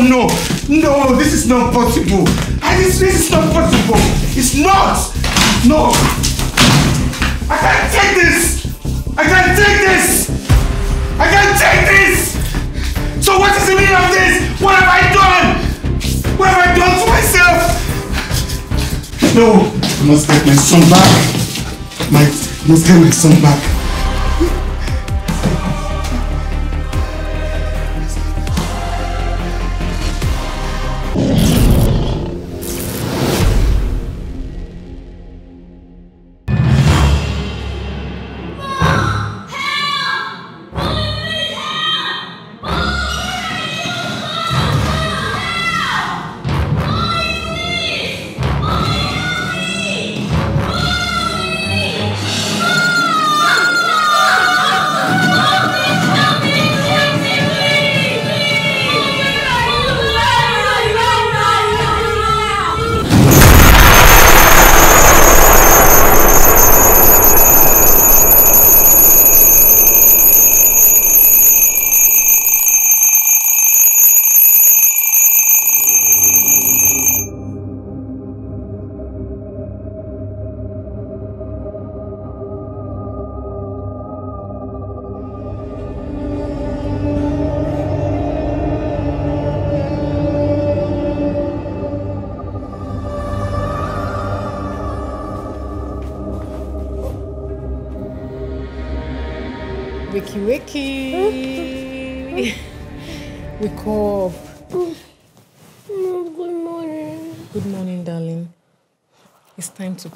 no, no, no, this is not possible. I, this, this is not possible. It's not. No. I can't take this. I can't take this. I can't take this. So what is the meaning of this? What have I done? What have I done to myself? No, I must get my son back. My, I must get my son back.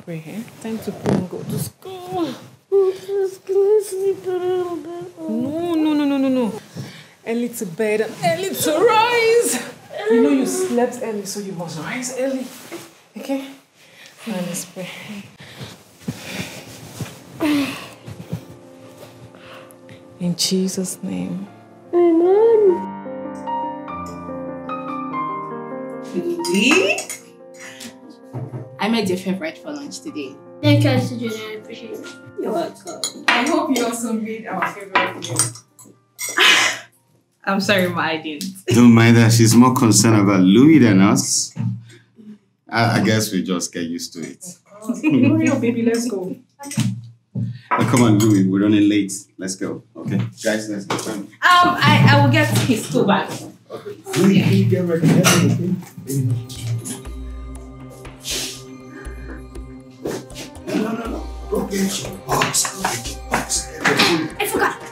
Pray, eh? Time to pray and go to school. Can I sleep a little bit? No, no, no, no, no, no. Early to bed and early to rise. You know you slept early, so you must rise early. Okay? Now let's pray. In Jesus' name. Amen. Indeed. I made your favorite for lunch today. Thank you, Auntie Junior. I appreciate it. You're welcome. I hope you also made our favorite meal. I'm sorry, Ma, I didn't. Don't mind her. She's more concerned about Louis than us. I, I guess we just get used to it. Hurry up, baby. Let's go. Oh, come on, Louis. We're running late. Let's go. Okay, guys, let's go. Um, I, I will get his school bag. Okay. Louis, No, no, no. Go get your box. Get your box. I forgot.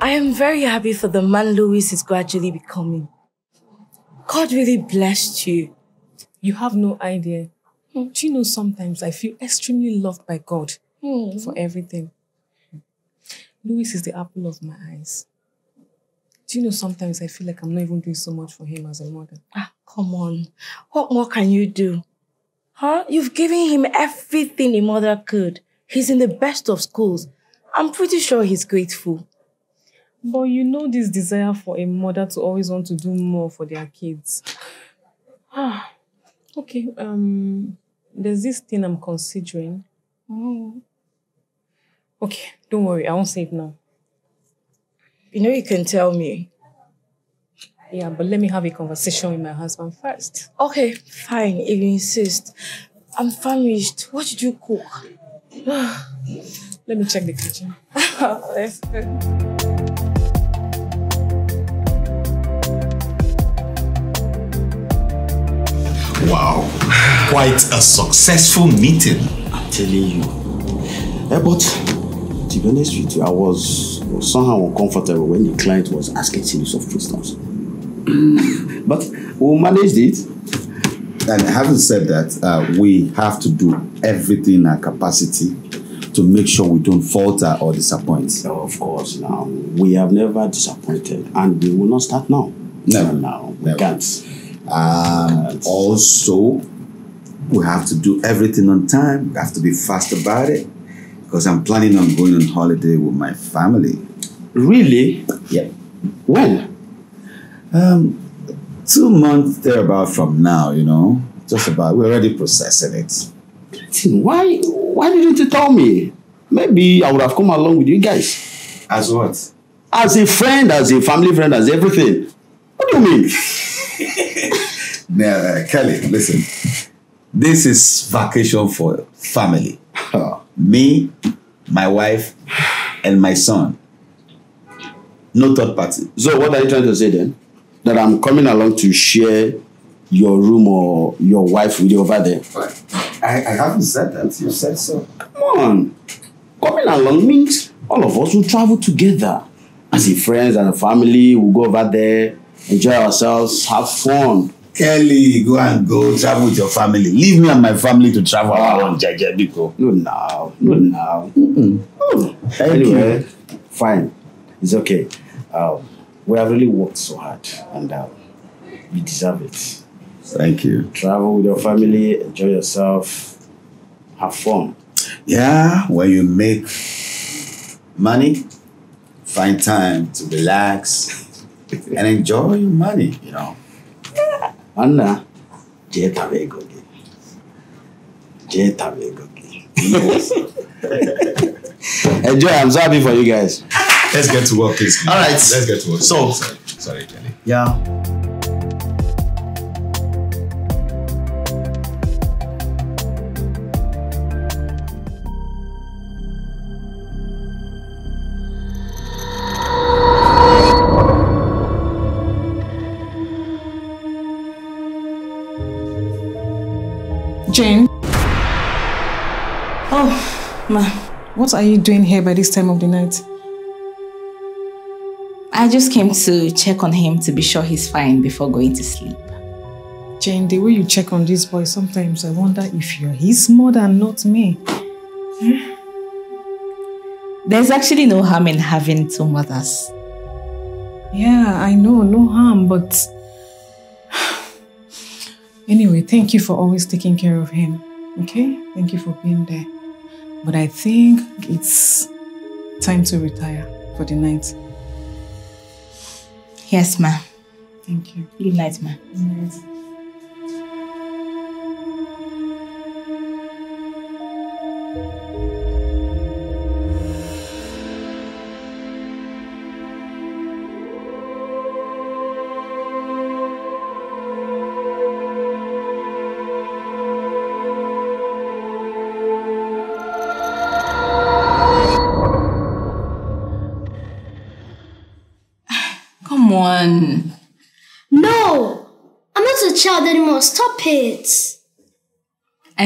I am very happy for the man Louis is gradually becoming. God really blessed you. You have no idea. Do you know sometimes I feel extremely loved by God Hmm. for everything. Louis is the apple of my eyes. Do you know sometimes I feel like I'm not even doing so much for him as a mother? Ah, come on. What more can you do? Huh? You've given him everything a mother could. He's in the best of schools. I'm pretty sure he's grateful. But you know this desire for a mother to always want to do more for their kids. Ah, okay. Um, there's this thing I'm considering. Oh. Okay, don't worry. I won't say it now. You know, you can tell me. Yeah, but let me have a conversation with my husband first. Okay, fine, if you insist. I'm famished. What did you cook? Let me check the kitchen. Let's go. Wow. Quite a successful meeting. I'm telling you. Eh, but to be honest with you, I was somehow uncomfortable when the client was asking series of questions. but we managed it. And having said that, uh, we have to do everything in our capacity to make sure we don't falter or disappoint. Oh, of course, now we have never disappointed, and we will not start now. Never. now. We Never. can't. Um, also, we have to do everything on time. We have to be fast about it because I'm planning on going on holiday with my family. Really? Yeah. When? Um, two months thereabout from now, you know, just about. We're already processing it. Why why didn't you tell me? Maybe I would have come along with you guys. As what? As a friend, as a family friend, as everything. What do you mean? Now, uh, Kelly, listen. This is vacation for family. Me, my wife, and my son. No third party. So what are you trying to say then? That I'm coming along to share your room or your wife with you over there? I, I haven't said that. You said so. Come on. Coming along means all of us will travel together. As a friends and a family, we'll go over there, enjoy ourselves, have fun. Kelly, go and go travel with your family. Leave me and my family to travel our own Jaja Biko. No now, no now. Oh, anyway, fine. It's okay. Um, we have really worked so hard and um, you deserve it. Thank you. Travel with your family, enjoy yourself, have fun. Yeah, when you make money, find time to relax and enjoy your money, you know. Anna, jee tabe ego gị. Jee tabe ego gị. Enjoy, I'm so happy for you guys. Let's get to work, please. All right. Let's get to work. So- sorry, sorry, Kelly. Yeah. Jane, Oh, ma. what are you doing here by this time of the night? I just came to check on him to be sure he's fine before going to sleep. Jane, the way you check on this boy, sometimes I wonder if you're his mother and not me. Hmm? There's actually no harm in having two mothers. Yeah, I know, no harm, but anyway, thank you for always taking care of him. Okay? Thank you for being there. But I think it's time to retire for the night. Yes, ma'am. Thank you. Good night, ma. Come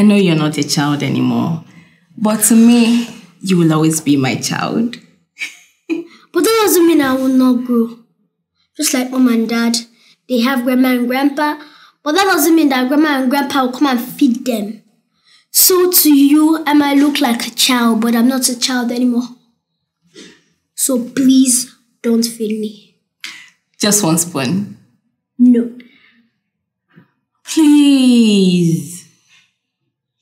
know you're not a child anymore, but to me, you will always be my child. But that doesn't mean I will not grow. Just like mom and dad, they have grandma and grandpa, but that doesn't mean that grandma and grandpa will come and feed them. So to you, I might look like a child, but I'm not a child anymore. So please don't feed me. Just one spoon. No. Please.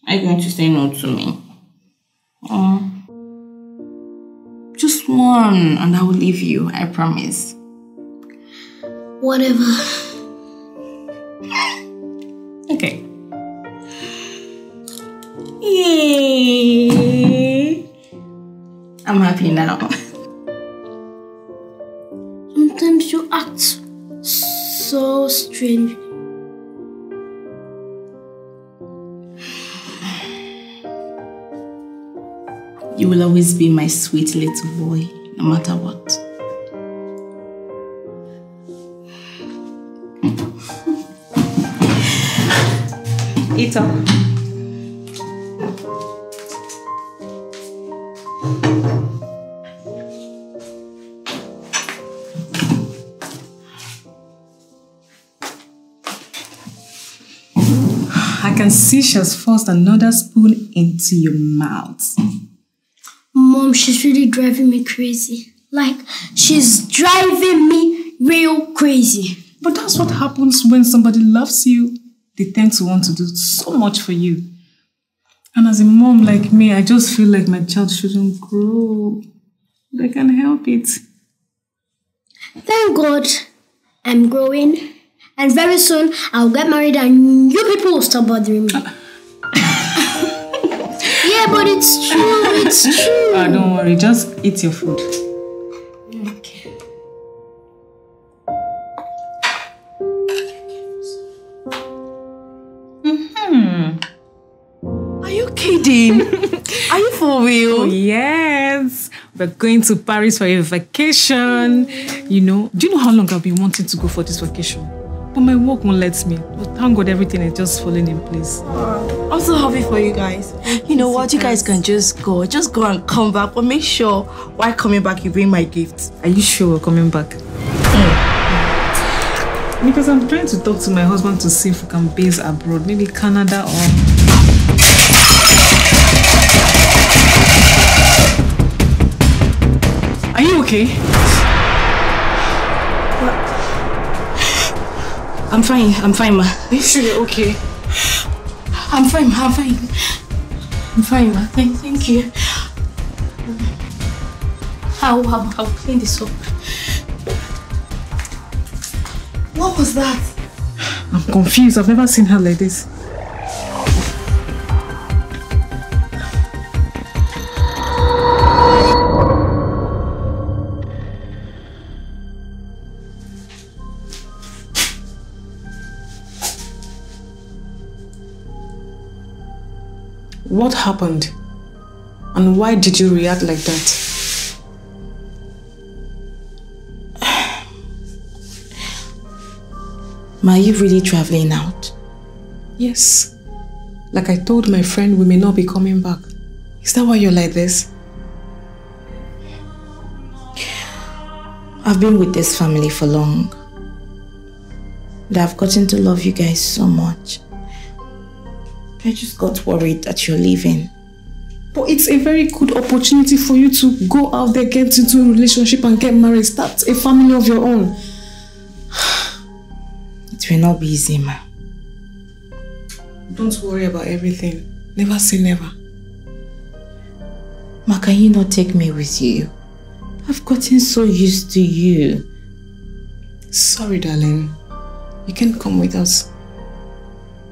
Are you going to say no to me? Oh. Just one, and I will leave you, I promise. Whatever. Okay. Yay! I'm happy now. Sometimes you act so strange. You will always be my sweet little boy, no matter what. Eat up. I can see she has forced another spoon into your mouth. She's really driving me crazy. Like, she's driving me real crazy. But that's what happens when somebody loves you. They tend to want to do so much for you. And as a mom like me, I just feel like my child shouldn't grow. But I can't help it. Thank God I'm growing. And very soon I'll get married and you people will stop bothering me. Yeah, but it's true. It's true. Ah, don't worry. Just eat your food. Okay. Hmm. Are you kidding? Are you for real? Oh, yes. We're going to Paris for a vacation. You know, do you know how long I've been wanting to go for this vacation? But my work won't let me. But thank God everything is just falling in place. I'm so happy for you guys. You know what? You guys can just go. Just go and come back. But make sure while coming back, you bring my gifts. Are you sure we're coming back? Mm. Because I'm trying to talk to my husband to see if we can base abroad, maybe Canada or. Are you okay? What? I'm fine. I'm fine, ma. Are you sure you're okay? I'm fine. I'm fine. I'm fine, ma. Thank, thank you. How, how, I'll clean this up. What was that? I'm confused. I've never seen her like this. What happened? And why did you react like that? Are you really traveling out? Yes. Like I told my friend, we may not be coming back. Is that why you're like this? I've been with this family for long. And I've gotten to love you guys so much. I just got worried that you're leaving. But it's a very good opportunity for you to go out there, get into a relationship and get married. Start a family of your own. It will not be easy, ma. Don't worry about everything. Never say never. Ma, can you not take me with you? I've gotten so used to you. Sorry, darling. You can't come with us.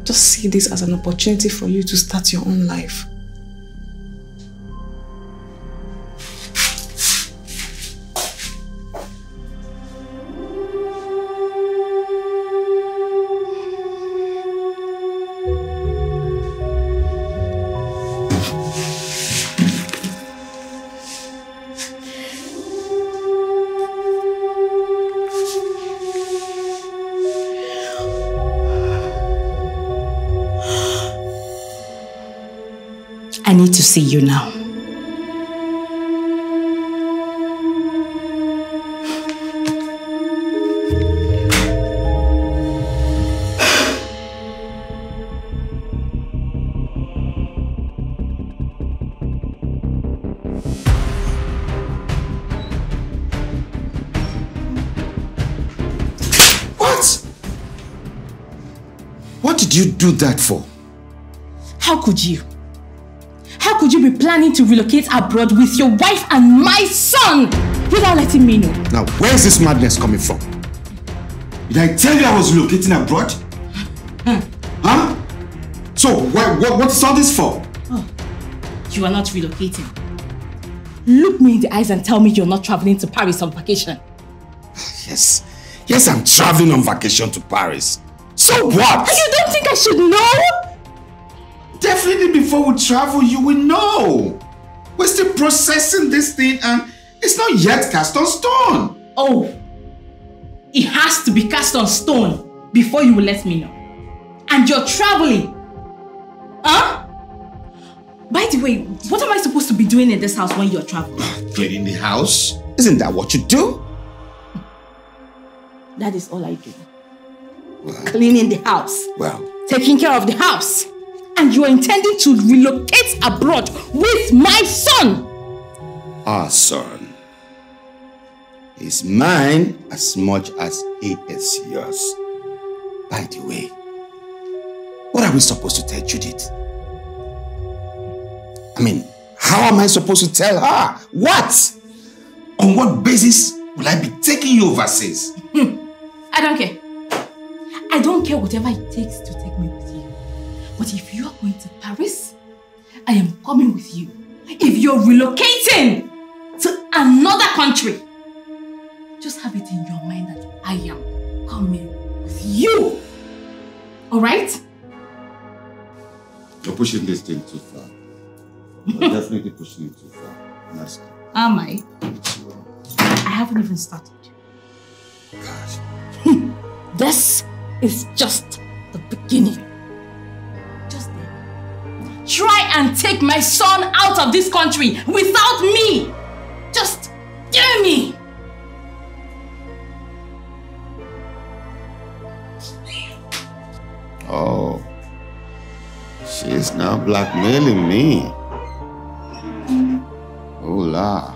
Just see this as an opportunity for you to start your own life. See you now. What? What did you do that for? How could you? How could you be planning to relocate abroad with your wife and my son without letting me know? Now, where is this madness coming from? Did I tell you I was relocating abroad? Hmm. huh? So, what, what, what is all this for? Oh, you are not relocating. Look me in the eyes and tell me you're not traveling to Paris on vacation. Yes. Yes, I'm traveling on vacation to Paris. So what? You don't think I should know? Before we travel, you will know. We're still processing this thing and it's not yet cast on stone. Oh, it has to be cast on stone before you will let me know. And you're traveling. Huh? By the way, what am I supposed to be doing in this house when you're traveling? Ah, Cleaning the house? Isn't that what you do? That is all I do. Cleaning the house, Well, taking care of the house. And you're intending to relocate abroad with my son. our son is mine as much as it is yours. By the way, what are we supposed to tell Judith? I mean, how am I supposed to tell her? What? On what basis will I be taking you overseas? Hmm. I don't care. I don't care whatever it takes to take me you. But if you are going to Paris, I am coming with you. If you're relocating to another country, just have it in your mind that I am coming with you. Alright? You're pushing this thing too far. You're definitely pushing it too far. Honestly. Am I? I haven't even started. Gosh. Hmm. This is just the beginning. Try and take my son out of this country without me. Just dare me. Oh. She's now blackmailing me. Hola.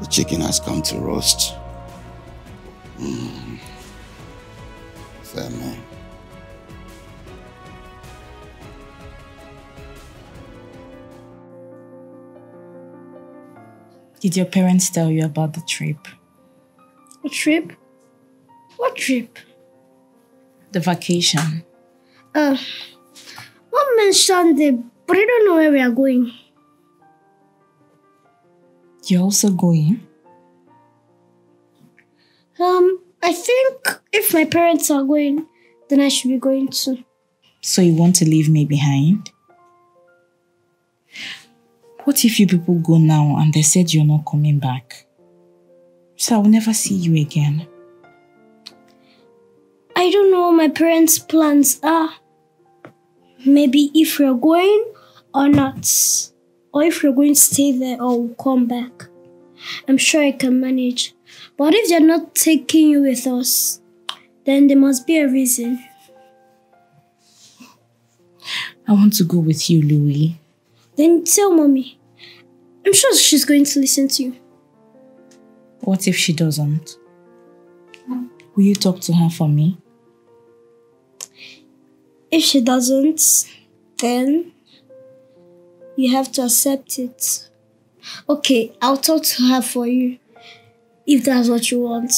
The chicken has come to roast. Mm. Did your parents tell you about the trip? A trip? What trip? The vacation? Uh, Mom mentioned it, but I don't know where we are going. You're also going? Um, I think if my parents are going, then I should be going too. So you want to leave me behind? What if you people go now and they said you're not coming back? So I will never see you again. I don't know what my parents' plans are. Maybe if we're going or not. Or if we're going to stay there or we'll come back. I'm sure I can manage. But if they're not taking you with us, then there must be a reason. I want to go with you, Louis. Then tell mommy. I'm sure she's going to listen to you. What if she doesn't? Will you talk to her for me? If she doesn't, then you have to accept it. Okay, I'll talk to her for you if that's what you want.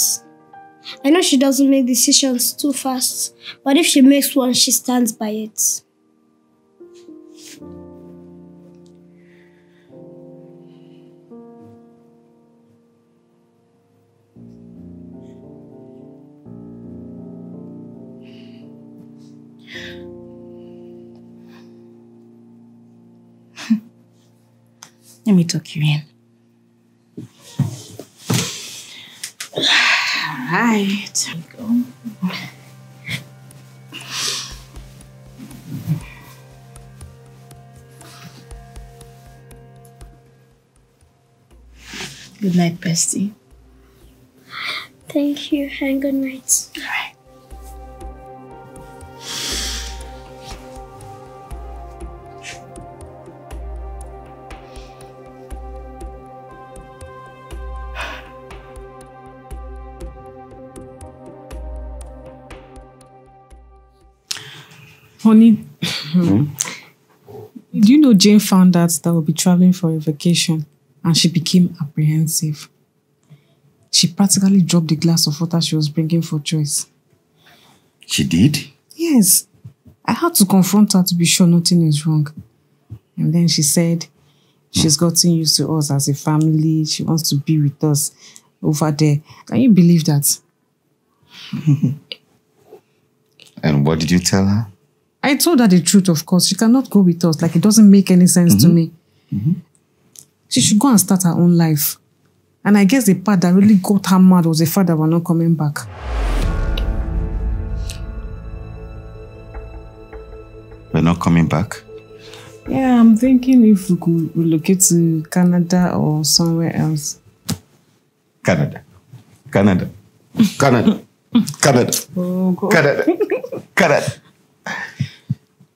I know she doesn't make decisions too fast, but if she makes one, she stands by it. Let me tuck you in. Alright, there you go. Good night, bestie. Thank you and good night. Honey, hmm? do you know Jane found out that we'll be traveling for a vacation and she became apprehensive? She practically dropped the glass of water she was bringing for Joyce. She did? Yes, I had to confront her to be sure nothing is wrong. And then she said she's hmm. gotten used to us as a family. She wants to be with us over there. Can you believe that? And what did you tell her? I told her the truth, of course. She cannot go with us. Like, it doesn't make any sense to mm-hmm. me. She should go and start her own life. And I guess the part that really got her mad was the fact that we're not coming back. We're not coming back? Yeah, I'm thinking if we could relocate to Canada or somewhere else. Canada. Canada. Canada. Canada. Oh, God. Canada. Canada.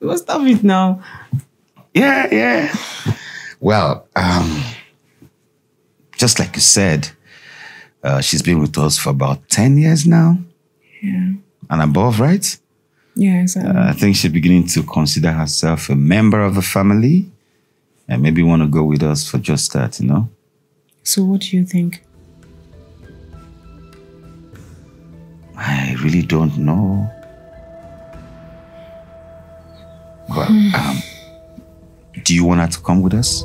Well, stop it now. Yeah, yeah. Well, um, just like you said, uh, she's been with us for about 10 years now Yeah. and above, right? Yes. um, Uh, I think she's beginning to consider herself a member of the family and maybe want to go with us for just that, you know? so, what do you think? I really don't know. But um, Do you want her to come with us?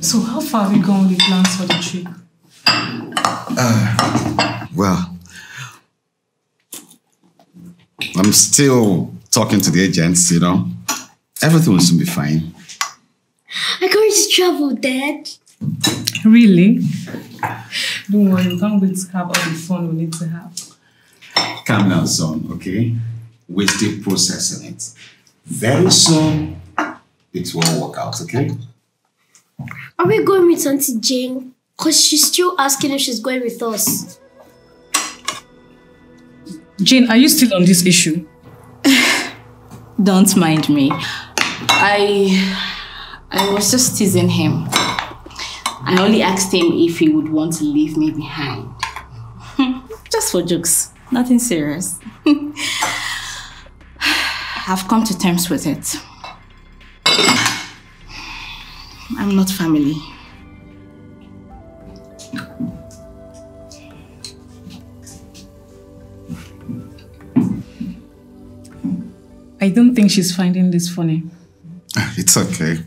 So how far have you gone with the plans for the trip? Well, I'm still talking to the agents, you know. Everything will soon be fine. I can't wait to travel, Dad. Really? Don't worry, we can't wait to have all the fun we need to have. Calm down, son, okay? We're still processing it. Very soon, it will work out, okay? Are we going with Auntie Jane? Because she's still asking if she's going with us. Jane, are you still on this issue? Don't mind me. I I was just teasing him. I only asked him if he would want to leave me behind. just for jokes. Nothing serious. I've come to terms with it. I'm not family. I don't think she's finding this funny. It's okay.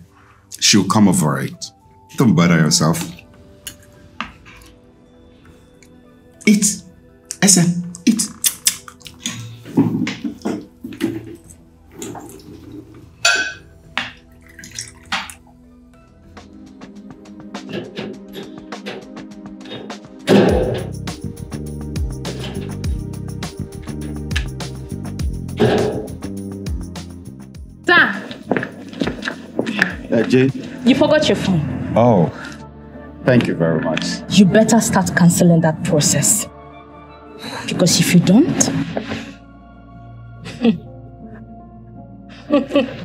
She'll come over it. Don't bother yourself. Eat. I said, eat. Sir, Uh, Jay? you forgot your phone. Oh, thank you very much. You better start canceling that process. Because if you don't,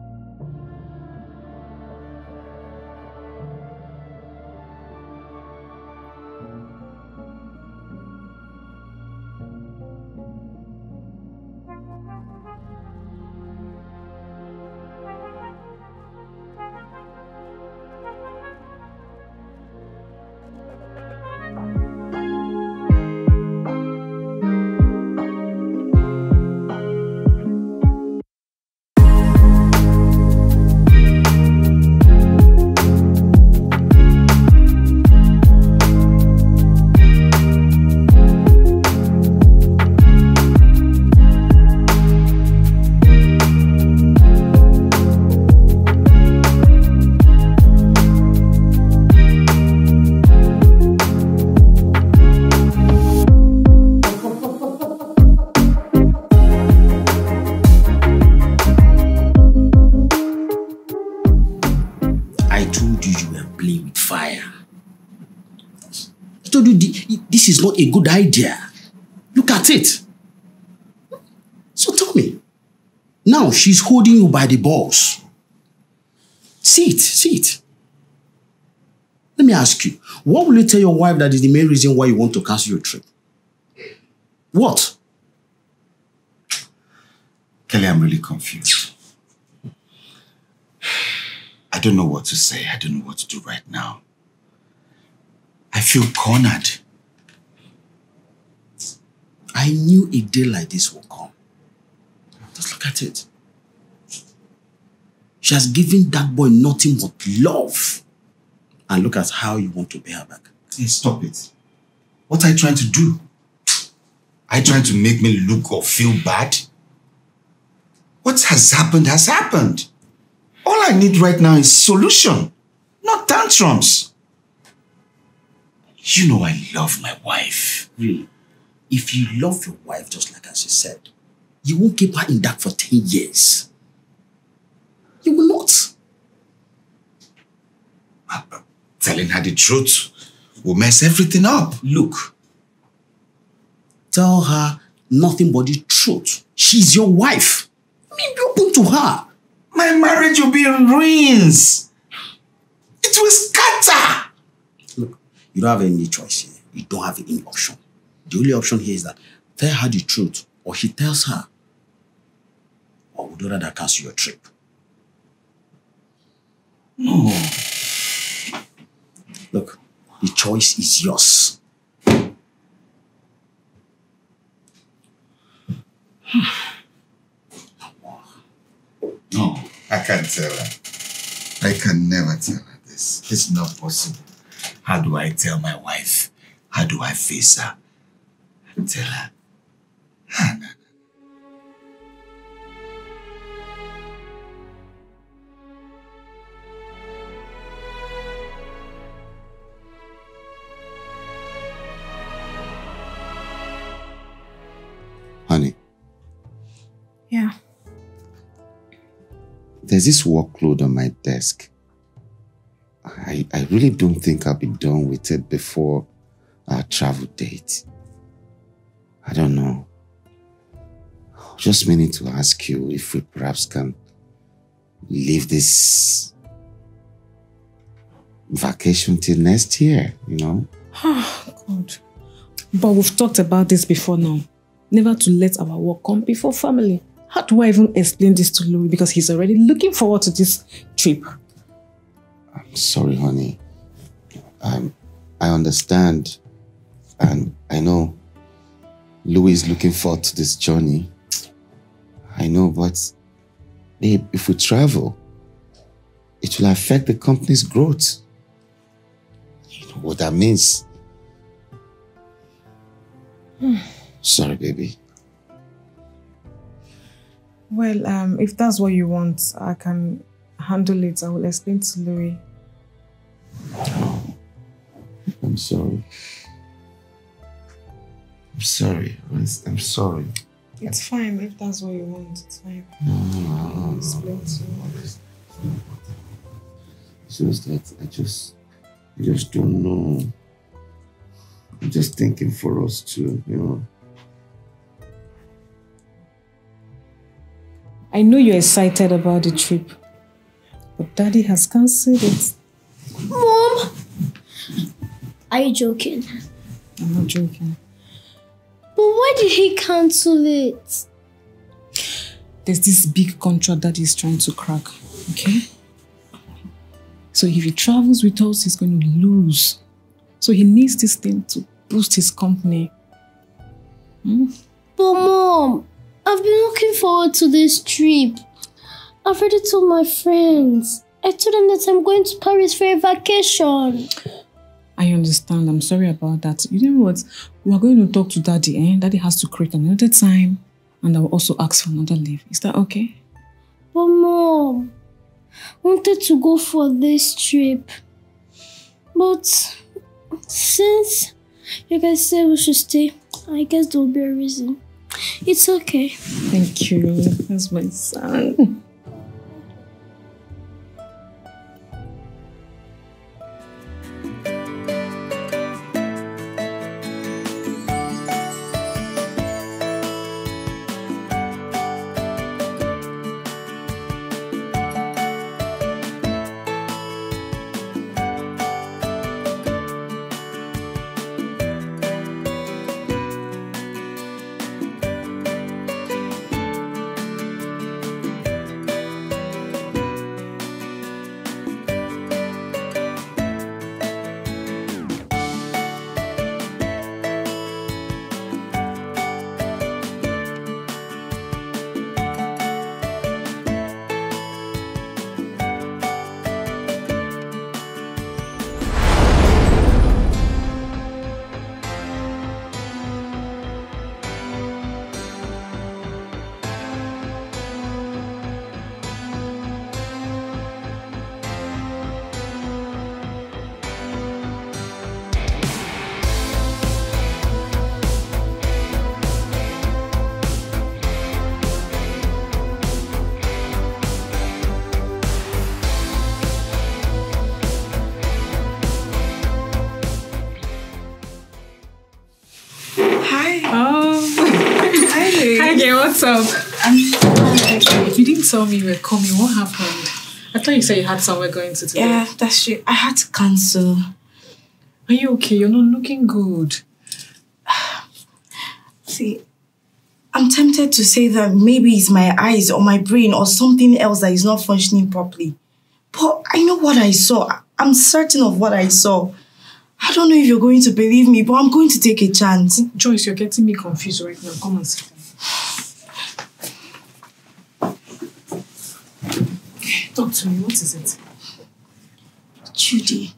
a good idea. Look at it. So tell me. Now she's holding you by the balls. See it, see it. Let me ask you, what will you tell your wife that is the main reason why you want to cancel your trip? What? Kelly, I'm really confused. I don't know what to say. I don't know what to do right now. I feel cornered. I knew a day like this will come. Just look at it. She has given that boy nothing but love. And look at how you want to pay her back. Hey, stop it. What are you trying to do? Are you trying to make me look or feel bad? What has happened has happened. All I need right now is solution, not tantrums. You know I love my wife. Really. If you love your wife just like as you said, you won't keep her in that for 10 years. You will not. Telling her the truth will mess everything up. Look, tell her nothing but the truth. She's your wife. Be open to her. My marriage will be in ruins. It will scatter. Look, you don't have any choice here. You don't have any option. The only option here is that tell her the truth, or she tells her, or would you rather cancel your trip? No. Look, the choice is yours. No, I can't tell her. I can never tell her this. It's not possible. How do I tell my wife? How do I face her? Tell her. No, no. Honey, Yeah. there's this workload on my desk. I, I really don't think I'll be done with it before our travel date. Just meaning to ask you if we perhaps can leave this vacation till next year, you know? Oh, God. But we've talked about this before now. Never to let our work come before family. How do I even explain this to Louis? Because he's already looking forward to this trip. I'm sorry, honey. Um, I understand. And I know Louis is looking forward to this journey. I know, but babe, if we travel, it will affect the company's growth. You know what that means. sorry, baby. Well, um, if that's what you want, I can handle it. I will explain to Louis. I'm sorry. I'm sorry. I'm sorry. It's fine if that's what you want. It's fine. I'll explain to you. It's just that I just, I just don't know. I'm just thinking for us too, you know. I know you're excited about the trip, but Daddy has cancelled it. Mom! Are you joking? I'm not joking. But why did he cancel it? There's this big contract that he's trying to crack, okay? So if he travels with us, he's going to lose. So he needs this thing to boost his company. Hmm? But mom, I've been looking forward to this trip. I've already told my friends. I told them that I'm going to Paris for a vacation. I understand. I'm sorry about that. You know what? We are going to talk to Daddy, eh? Daddy has to create another time, and I will also ask for another leave. Is that okay? But mom, I wanted to go for this trip. But since you guys said we should stay, I guess there will be a reason. It's okay. Thank you. That's my son. there. What's up? You didn't tell me you were coming. What happened? I thought you said you had somewhere going to today. Yeah, that's true. I had to cancel. Are you okay? You're not looking good. See, I'm tempted to say that maybe it's my eyes or my brain or something else that is not functioning properly. But I know what I saw. I'm certain of what I saw. I don't know if you're going to believe me, but I'm going to take a chance. Joyce, you're getting me confused right now. Come on, sit down. Talk to me. What is it? Judy,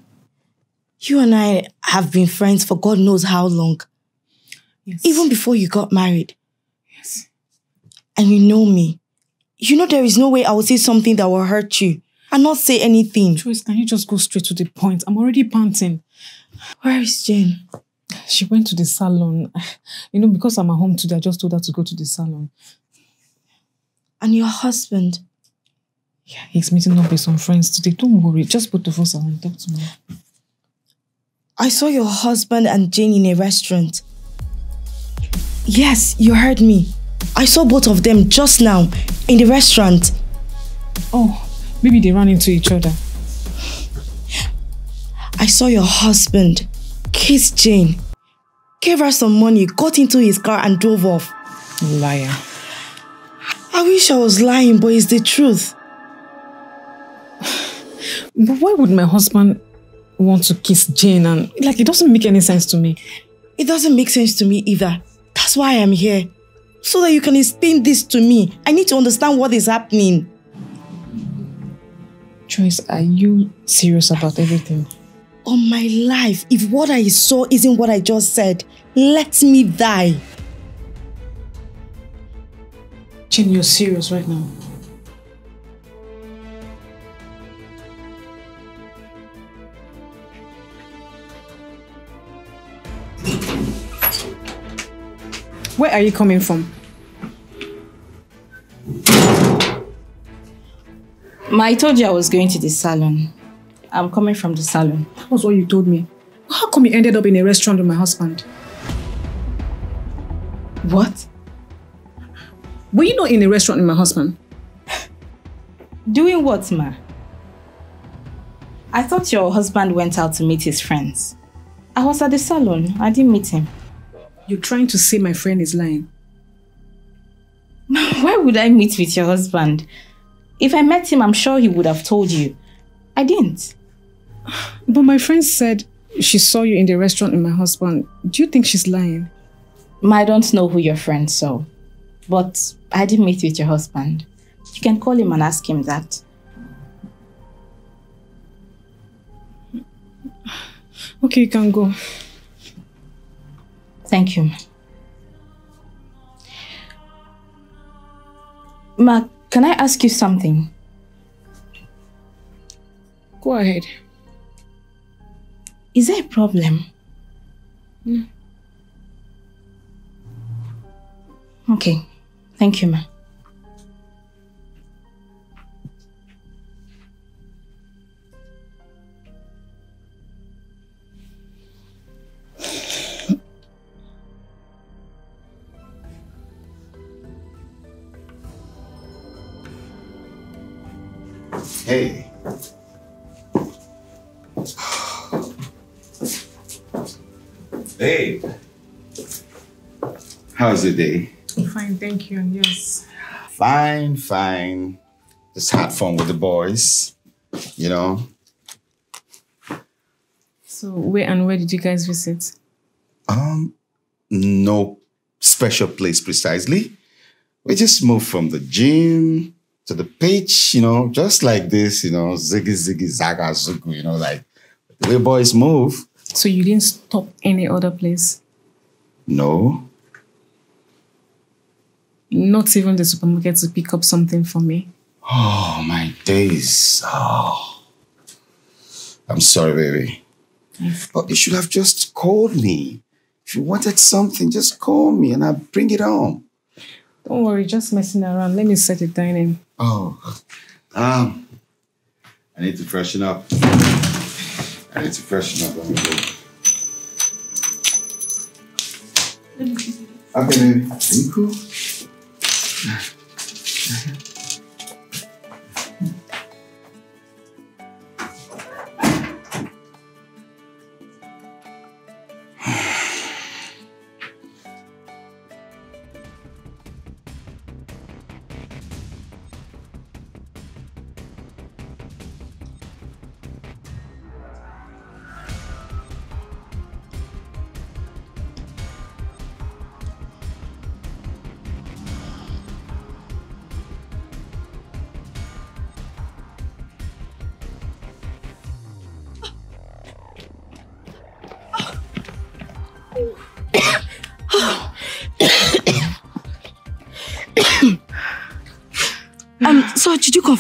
you and I have been friends for God knows how long. Yes. Even before you got married. Yes. And you know me. You know there is no way I will say something that will hurt you and not say anything. Joyce, can you just go straight to the point? I'm already panting. Where is Jane? She went to the salon. You know, because I'm at home today, I just told her to go to the salon. And your husband? Yeah, he's meeting up with some friends today. Don't worry. Just both of us are on. Talk to me. I saw your husband and Jane in a restaurant. Yes, you heard me. I saw both of them just now in the restaurant. Oh, maybe they ran into each other. I saw your husband kiss Jane, gave her some money, got into his car and drove off. Liar. I wish I was lying, but it's the truth. But why would my husband want to kiss Jane? And like, it doesn't make any sense to me. It doesn't make sense to me either. That's why I'm here. So that you can explain this to me. I need to understand what is happening. Joyce, are you serious about everything? On my life, if what I saw isn't what I just said, let me die. Jane, you're serious right now. Where are you coming from? Ma, I told you I was going to the salon. I'm coming from the salon. That was what you told me. How come you ended up in a restaurant with my husband? What? Were you not in a restaurant with my husband? Doing what, Ma? I thought your husband went out to meet his friends. I was at the salon. I didn't meet him. You're trying to say my friend is lying. Why would I meet with your husband? If I met him, I'm sure he would have told you. I didn't. But my friend said she saw you in the restaurant with my husband. Do you think she's lying? Ma, I don't know who your friend saw. But I didn't meet with your husband. You can call him and ask him that. Okay, you can go. Thank you. Ma, can I ask you something? Go ahead. Is there a problem? Okay. Thank you, ma. Hey. Hey. How's your day? Fine, thank you. Yes. Fine, fine. Just had fun with the boys. You know? So, where and where did you guys visit? Um, no special place precisely. We just moved from the gym to the pitch, you know, just like this, you know, ziggy ziggy zaga zugu, you know, like the way boys move. So, you didn't stop any other place? No. Not even the supermarket to pick up something for me? Oh, my days. Oh. I'm sorry, baby. But you should have just called me. If you wanted something, just call me and I'll bring it home. Don't worry, just messing around. Let me set the dining. Oh, um, I need to freshen up. I need to freshen up. Let me go. Okay, baby. Are you cool?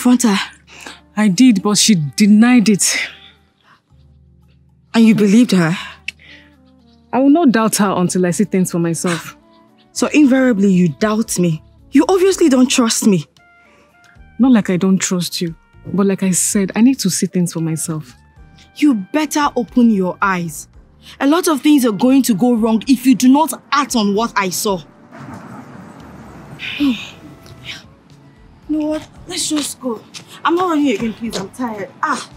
Confront her? I did, but she denied it. And you believed her? I will not doubt her until I see things for myself. So invariably you doubt me. You obviously don't trust me. Not like I don't trust you, but like I said, I need to see things for myself. You better open your eyes. A lot of things are going to go wrong if you do not act on what I saw. Oh. You know what? Let's just go. I'm not running again, please. I'm tired. Ah.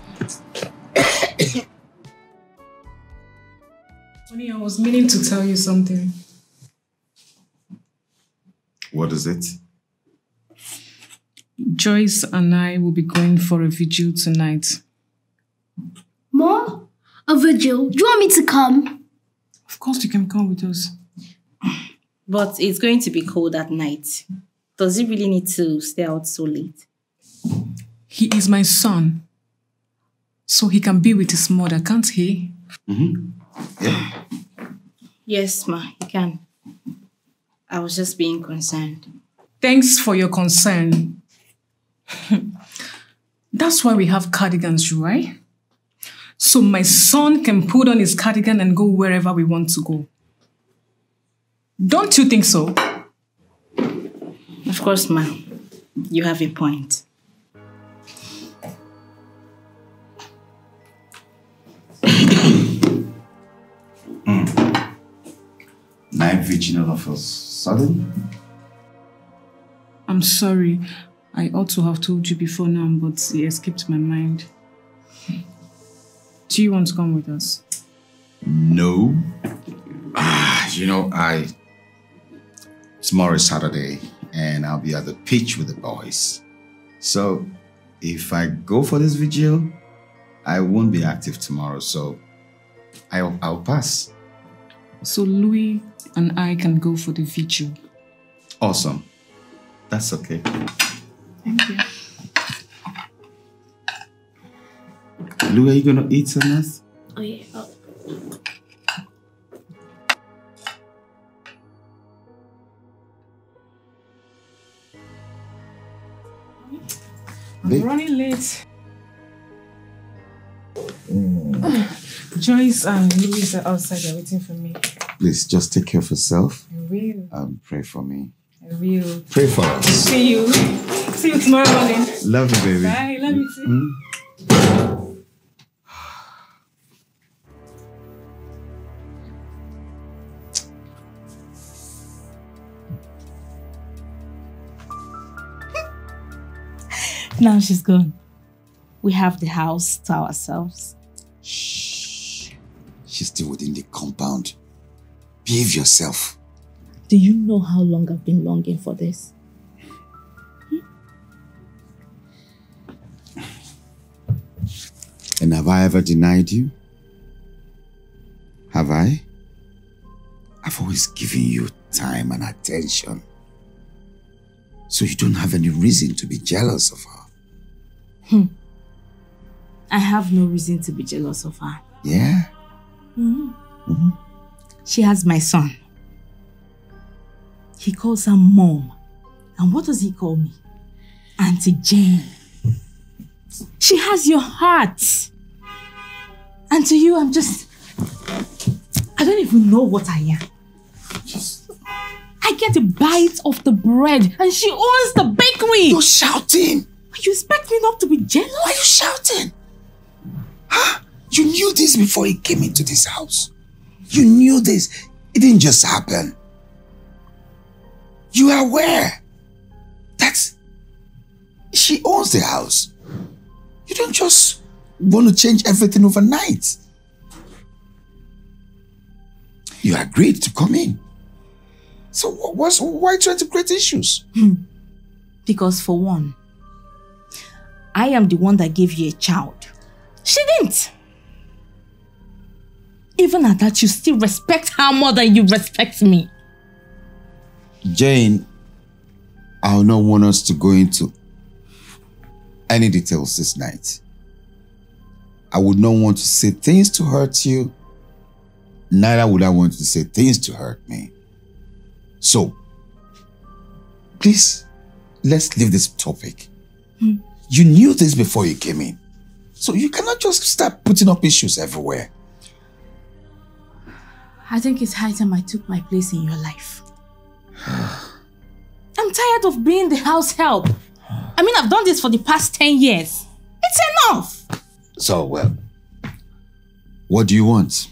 Honey, I was meaning to tell you something. What is it? Joyce and I will be going for a vigil tonight. Mom, a vigil. Do you want me to come? Of course, you can come with us. But it's going to be cold at night. Does he really need to stay out so late? He is my son. So he can be with his mother, can't he? Mm-hmm. Yes, ma, he can. I was just being concerned. Thanks for your concern. That's why we have cardigans, right? So my son can put on his cardigan and go wherever we want to go. Don't you think so? Of course, ma. You have a point. Night vigil all of a sudden? I'm sorry. I ought to have told you before now, but it escaped my mind. Do you want to come with us? No. Ah, you know, I. Tomorrow is Saturday, and I'll be at the pitch with the boys. So, if I go for this vigil, I won't be active tomorrow. So, I'll, I'll pass. So Louis and I can go for the vigil. Awesome. That's okay. Thank you. Lou, are you gonna eat some nuts? Oh, yeah. Oh. I'm running late. Mm. Joyce and Louis are outside. They're waiting for me. Please just take care of yourself I will. and pray for me. I will. Pray for us. See you. See you tomorrow morning. Love you, baby. Bye. Love you too. Mm-hmm. Now she's gone. We have the house to ourselves. Shh. She's still within the compound. Behave yourself. Do you know how long I've been longing for this? Hmm? And have I ever denied you? Have I? I've always given you time and attention. So you don't have any reason to be jealous of her. Hmm. I have no reason to be jealous of her. Yeah? Mm-hmm. Mm-hmm. She has my son. He calls her mom. And what does he call me? Auntie Jane. She has your heart. And to you, I'm just. I don't even know what I am. I get a bite of the bread and she owns the bakery. You're shouting! You expect me not to be jealous? Why are you shouting? Huh? You knew this before he came into this house. You knew this. It didn't just happen. You are aware that she owns the house. You don't just want to change everything overnight. You agreed to come in. So wh- what's why trying to create issues? Hmm. Because for one, I am the one that gave you a child. She didn't. Even at that, you still respect her more than you respect me. Jane, I will not want us to go into any details this night. I would not want to say things to hurt you, neither would I want to say things to hurt me. So, please, let's leave this topic hmm. You knew this before you came in. So you cannot just start putting up issues everywhere. I think it's high time I took my place in your life. I'm tired of being the house help. I mean, I've done this for the past 10 years. It's enough. So, well, what do you want?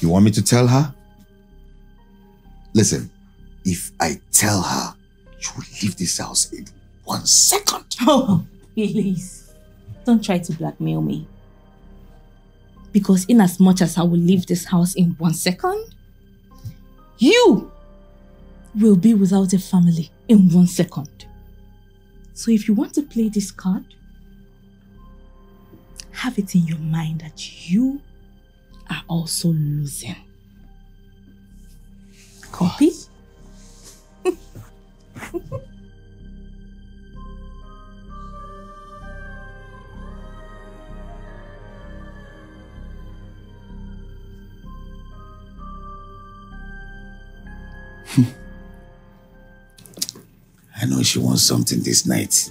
You want me to tell her? Listen, if I tell her, you leave this house in one second. Oh, please. Don't try to blackmail me. Because in as much as I will leave this house in one second, you will be without a family in one second. So if you want to play this card, have it in your mind that you are also losing. Copy? I know she wants something this night.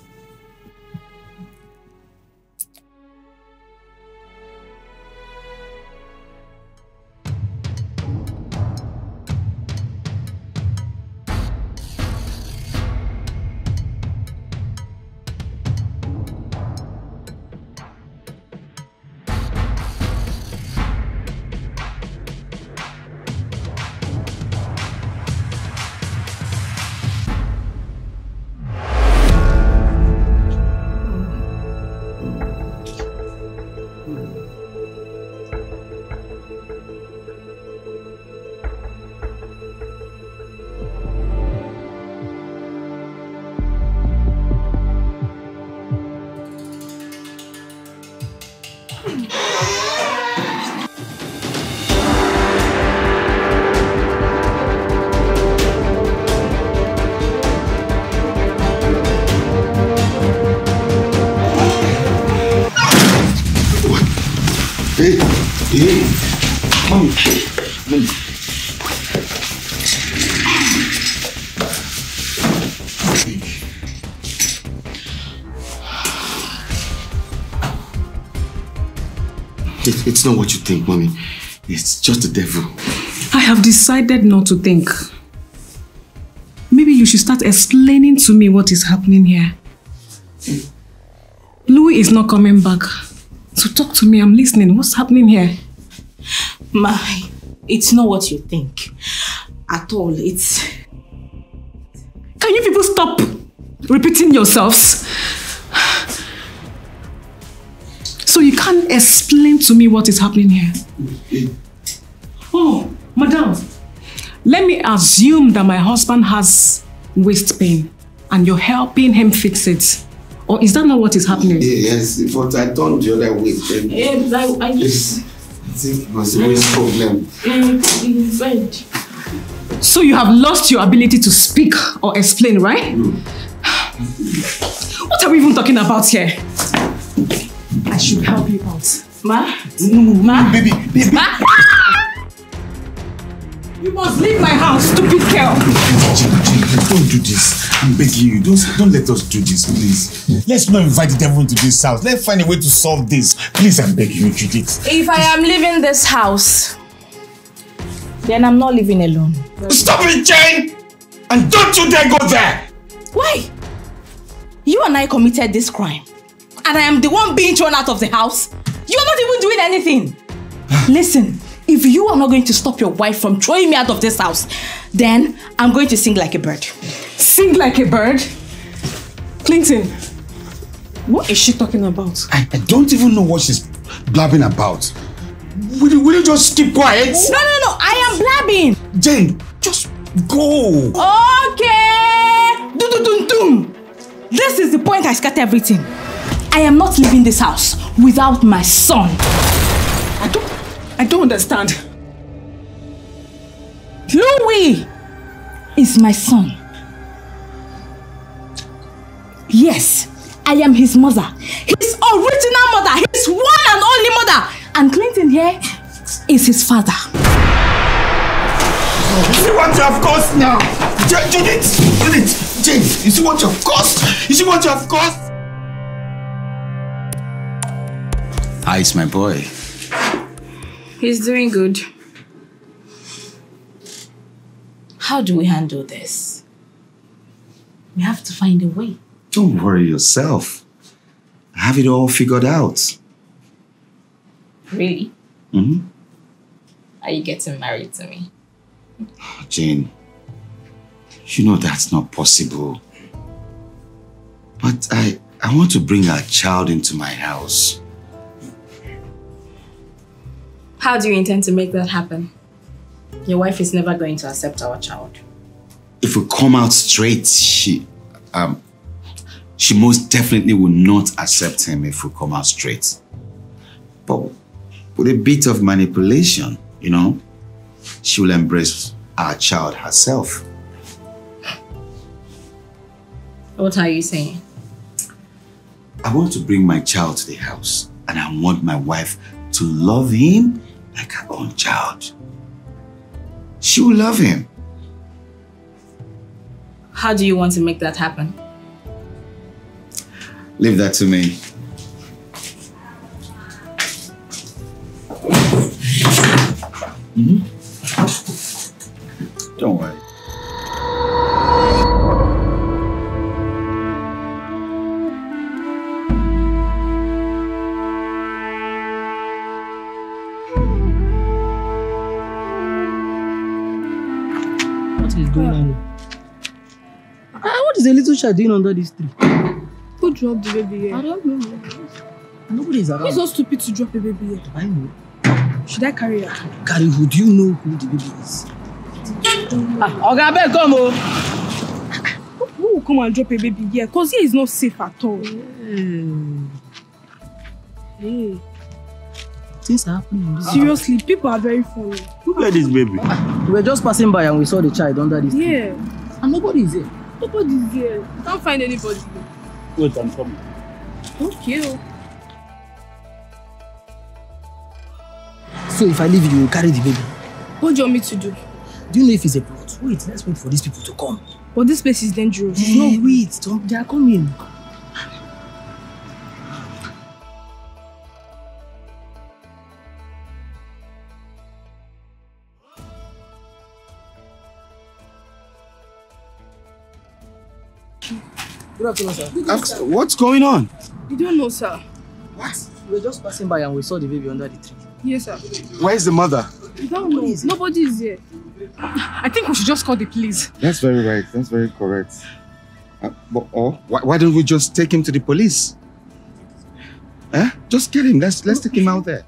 Not what you think, mommy. It's just the devil. I have decided not to think. Maybe you should start explaining to me what is happening here. Louis is not coming back. So talk to me, I'm listening. What's happening here? My, it's not what you think. At all. It's Can you people stop repeating yourselves? So you can't explain to me what is happening here? Oh, madam, let me assume that my husband has waist pain and you're helping him fix it. Or is that not what is happening? Yes, but I turned the other way. Then Eh, I, I just I think it was a waist problem. in. So you have lost your ability to speak or explain, right? What are we even talking about here? I should help you out. Ma? No, Ma? Baby, baby. Ma? You must leave my house, stupid girl. Don't do this. I'm begging you. Don't, don't let us do this, please. Let's not invite the devil into this house. Let's find a way to solve this. Please, I'm begging you, Judith. If I am leaving this house, then I'm not living alone. Stop it, Jane! And don't you dare go there! Why? You and I committed this crime. And I am the one being thrown out of the house. You're not even doing anything. Listen, if you are not going to stop your wife from throwing me out of this house, then I'm going to sing like a bird. Sing like a bird. Clinton, what is she talking about? I, I don't even know what she's blabbing about. Will you, will you just keep quiet? No, no, no, I am blabbing. Jane, just go. Okay. Dum dum dum dum. This is the point I start everything. I am not leaving this house without my son. I don't, I don't understand. Louis is my son. Yes, I am his mother. His original mother. His one and only mother. And Clinton here is his father. You See what you have caused now! Judith! Judith! Jane, you see what you have caused? You see what you have caused? How is my boy? He's doing good. How do we handle this? We have to find a way. Don't worry yourself. I have it all figured out. Really? hmm Are you getting married to me? Jane, you know that's not possible. But I, I want to bring a child into my house. How do you intend to make that happen? Your wife is never going to accept our child. If we come out straight, she, um, she most definitely will not accept him if we come out straight. But with a bit of manipulation, you know, she will embrace our child herself. What are you saying? I want to bring my child to the house and I want my wife to love him like her own child. She will love him. How do you want to make that happen? Leave that to me. Mhm. Don't worry. Little child doing under this tree? Who dropped the baby here? I don't know. Nobody is around. Who's so stupid to drop a baby here? I know. Should I carry her? Carry who? Do you know who the baby is? Ah, Oga, abeg come o. Who will come and drop a baby here? Because here is not safe at all. Hey. Things are happening. in this Seriously, people are very funny. Who were this baby? We were just passing by and we saw the child under this tree. Yeah. And nobody is there. Nobody's here. Can't find anybody. Wait, I'm coming. Okay. So if I leave you, you will carry the baby. What do you want me to do? Do you know if it's a plot? Wait, let's wait for these people to come. But this place is dangerous. Hey, not wait, don't, they are coming. Good afternoon, sir. Ask- What's going on? You don't know, sir. What? We were just passing by and we saw the baby under the tree. Yes, sir. Where's the mother? You don't know. Nobody is here. I think we should just call the police. That's very right. That's very correct. Uh, but, or why, why don't we just take him to the police? Eh? Just get him. Let's let's take him out there.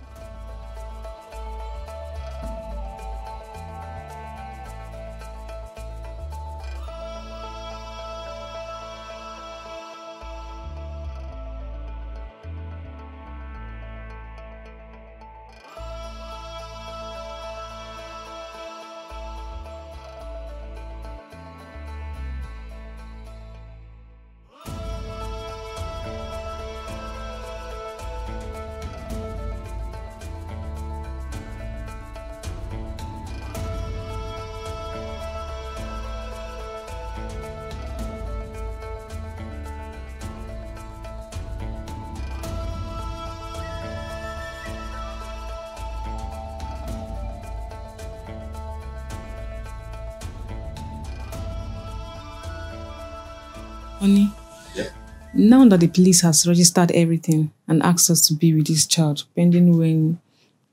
Now that the police has registered everything and asked us to be with this child, pending when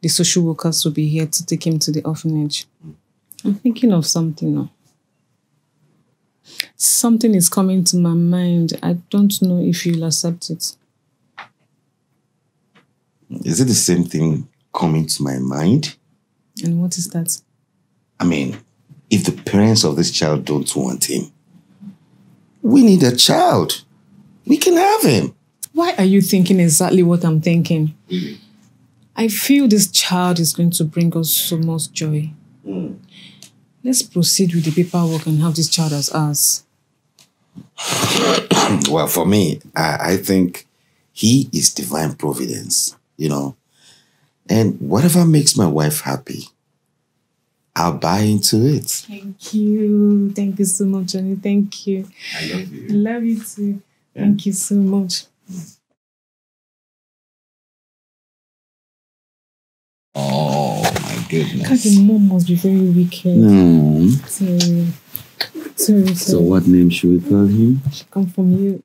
the social workers will be here to take him to the orphanage, I'm thinking of something now. Something is coming to my mind. I don't know if you'll accept it. Is it the same thing coming to my mind? And what is that? I mean, if the parents of this child don't want him, we need a child. We can have him. Why are you thinking exactly what I'm thinking? I feel this child is going to bring us so much joy. Let's proceed with the paperwork and have this child as ours. well, for me, I, I think he is divine providence, you know. And whatever makes my wife happy, I'll buy into it. Thank you. Thank you so much, Johnny. Thank you. I love you. Love you too. Thank you so much. Oh my goodness. your mom must be very wicked. Hmm. Sorry. Sorry, sorry. So what name should we call him? She come from you.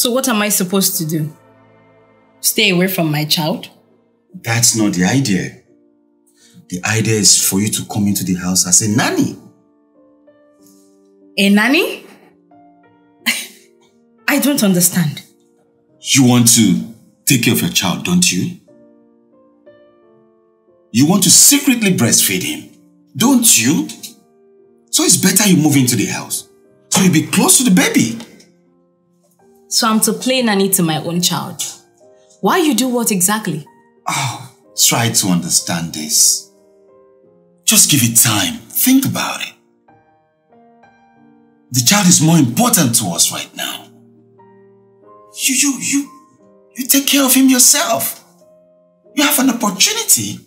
So what am I supposed to do? Stay away from my child? That's not the idea. The idea is for you to come into the house as a nanny. A nanny? I don't understand. You want to take care of your child, don't you? You want to secretly breastfeed him, don't you? So it's better you move into the house. So you'll be close to the baby. So I'm to play nanny to my own child. Why you do what exactly? Oh, try to understand this. Just give it time. Think about it. The child is more important to us right now. You, you, you, you take care of him yourself. You have an opportunity.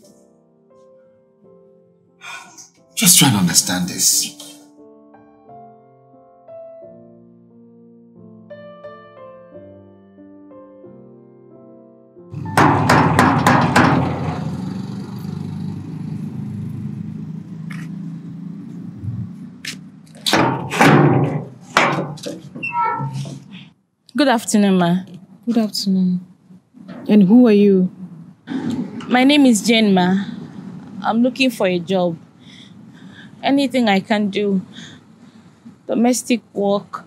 Just try to understand this. Good afternoon, ma. Good afternoon. And who are you? My name is Jane, ma. I'm looking for a job. Anything I can do. Domestic work.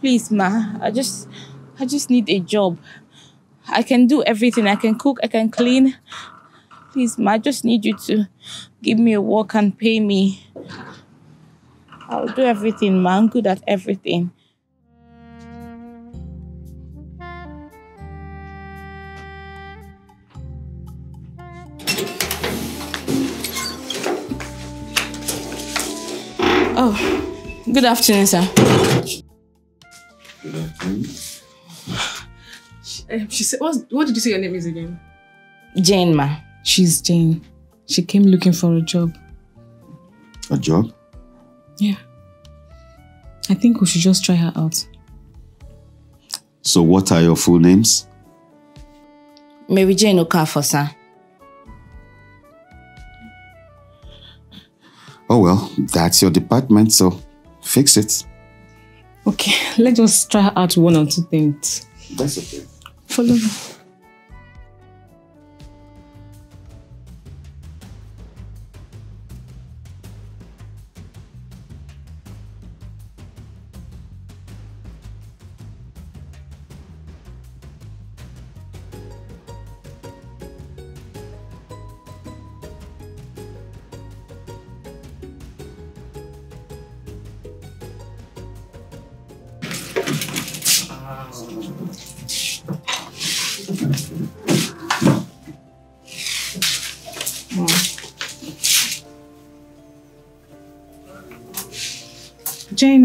Please, ma. I just I just need a job. I can do everything. I can cook, I can clean. Please, ma, I just need you to give me a work and pay me. I'll do everything, ma. I'm good at everything. Good afternoon, sir. Good afternoon. Um, she said, what, what did you say your name is again? Jane, ma. She's Jane. She came looking for a job. A job? Yeah. I think we should just try her out. So what are your full names? Mary Jane Okafor, sir. Oh well, that's your department, so fix it. Okay, let's just try out one or two things. That's okay. Follow me.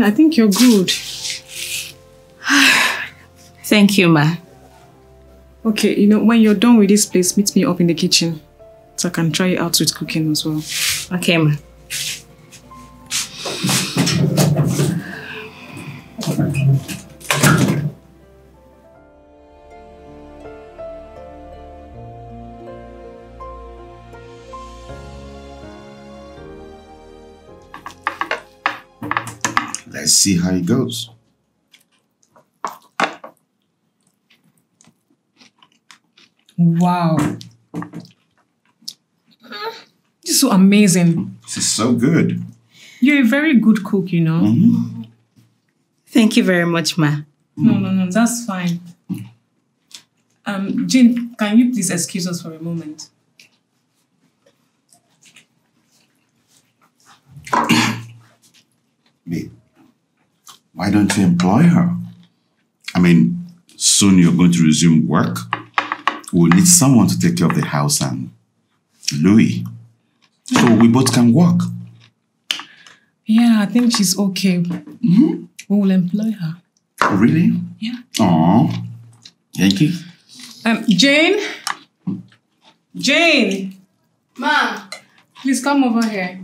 I think you're good. Thank you, ma. Okay, you know, when you're done with this place, meet me up in the kitchen so I can try it out with cooking as well. Okay, ma. See how it goes. Wow. This is so amazing. This is so good. You're a very good cook, you know. Thank you very much, ma. No, no, no, that's fine. Um, Jane, can you please excuse us for a moment? Babe, why don't you employ her? I mean, soon you're going to resume work. We'll need someone to take care of the house and Louis. So we both can work. Yeah, I think she's okay. We will employ her. Really? Yeah. Aw. Yankee? Um, Jane? Jane! Ma. Please come over here.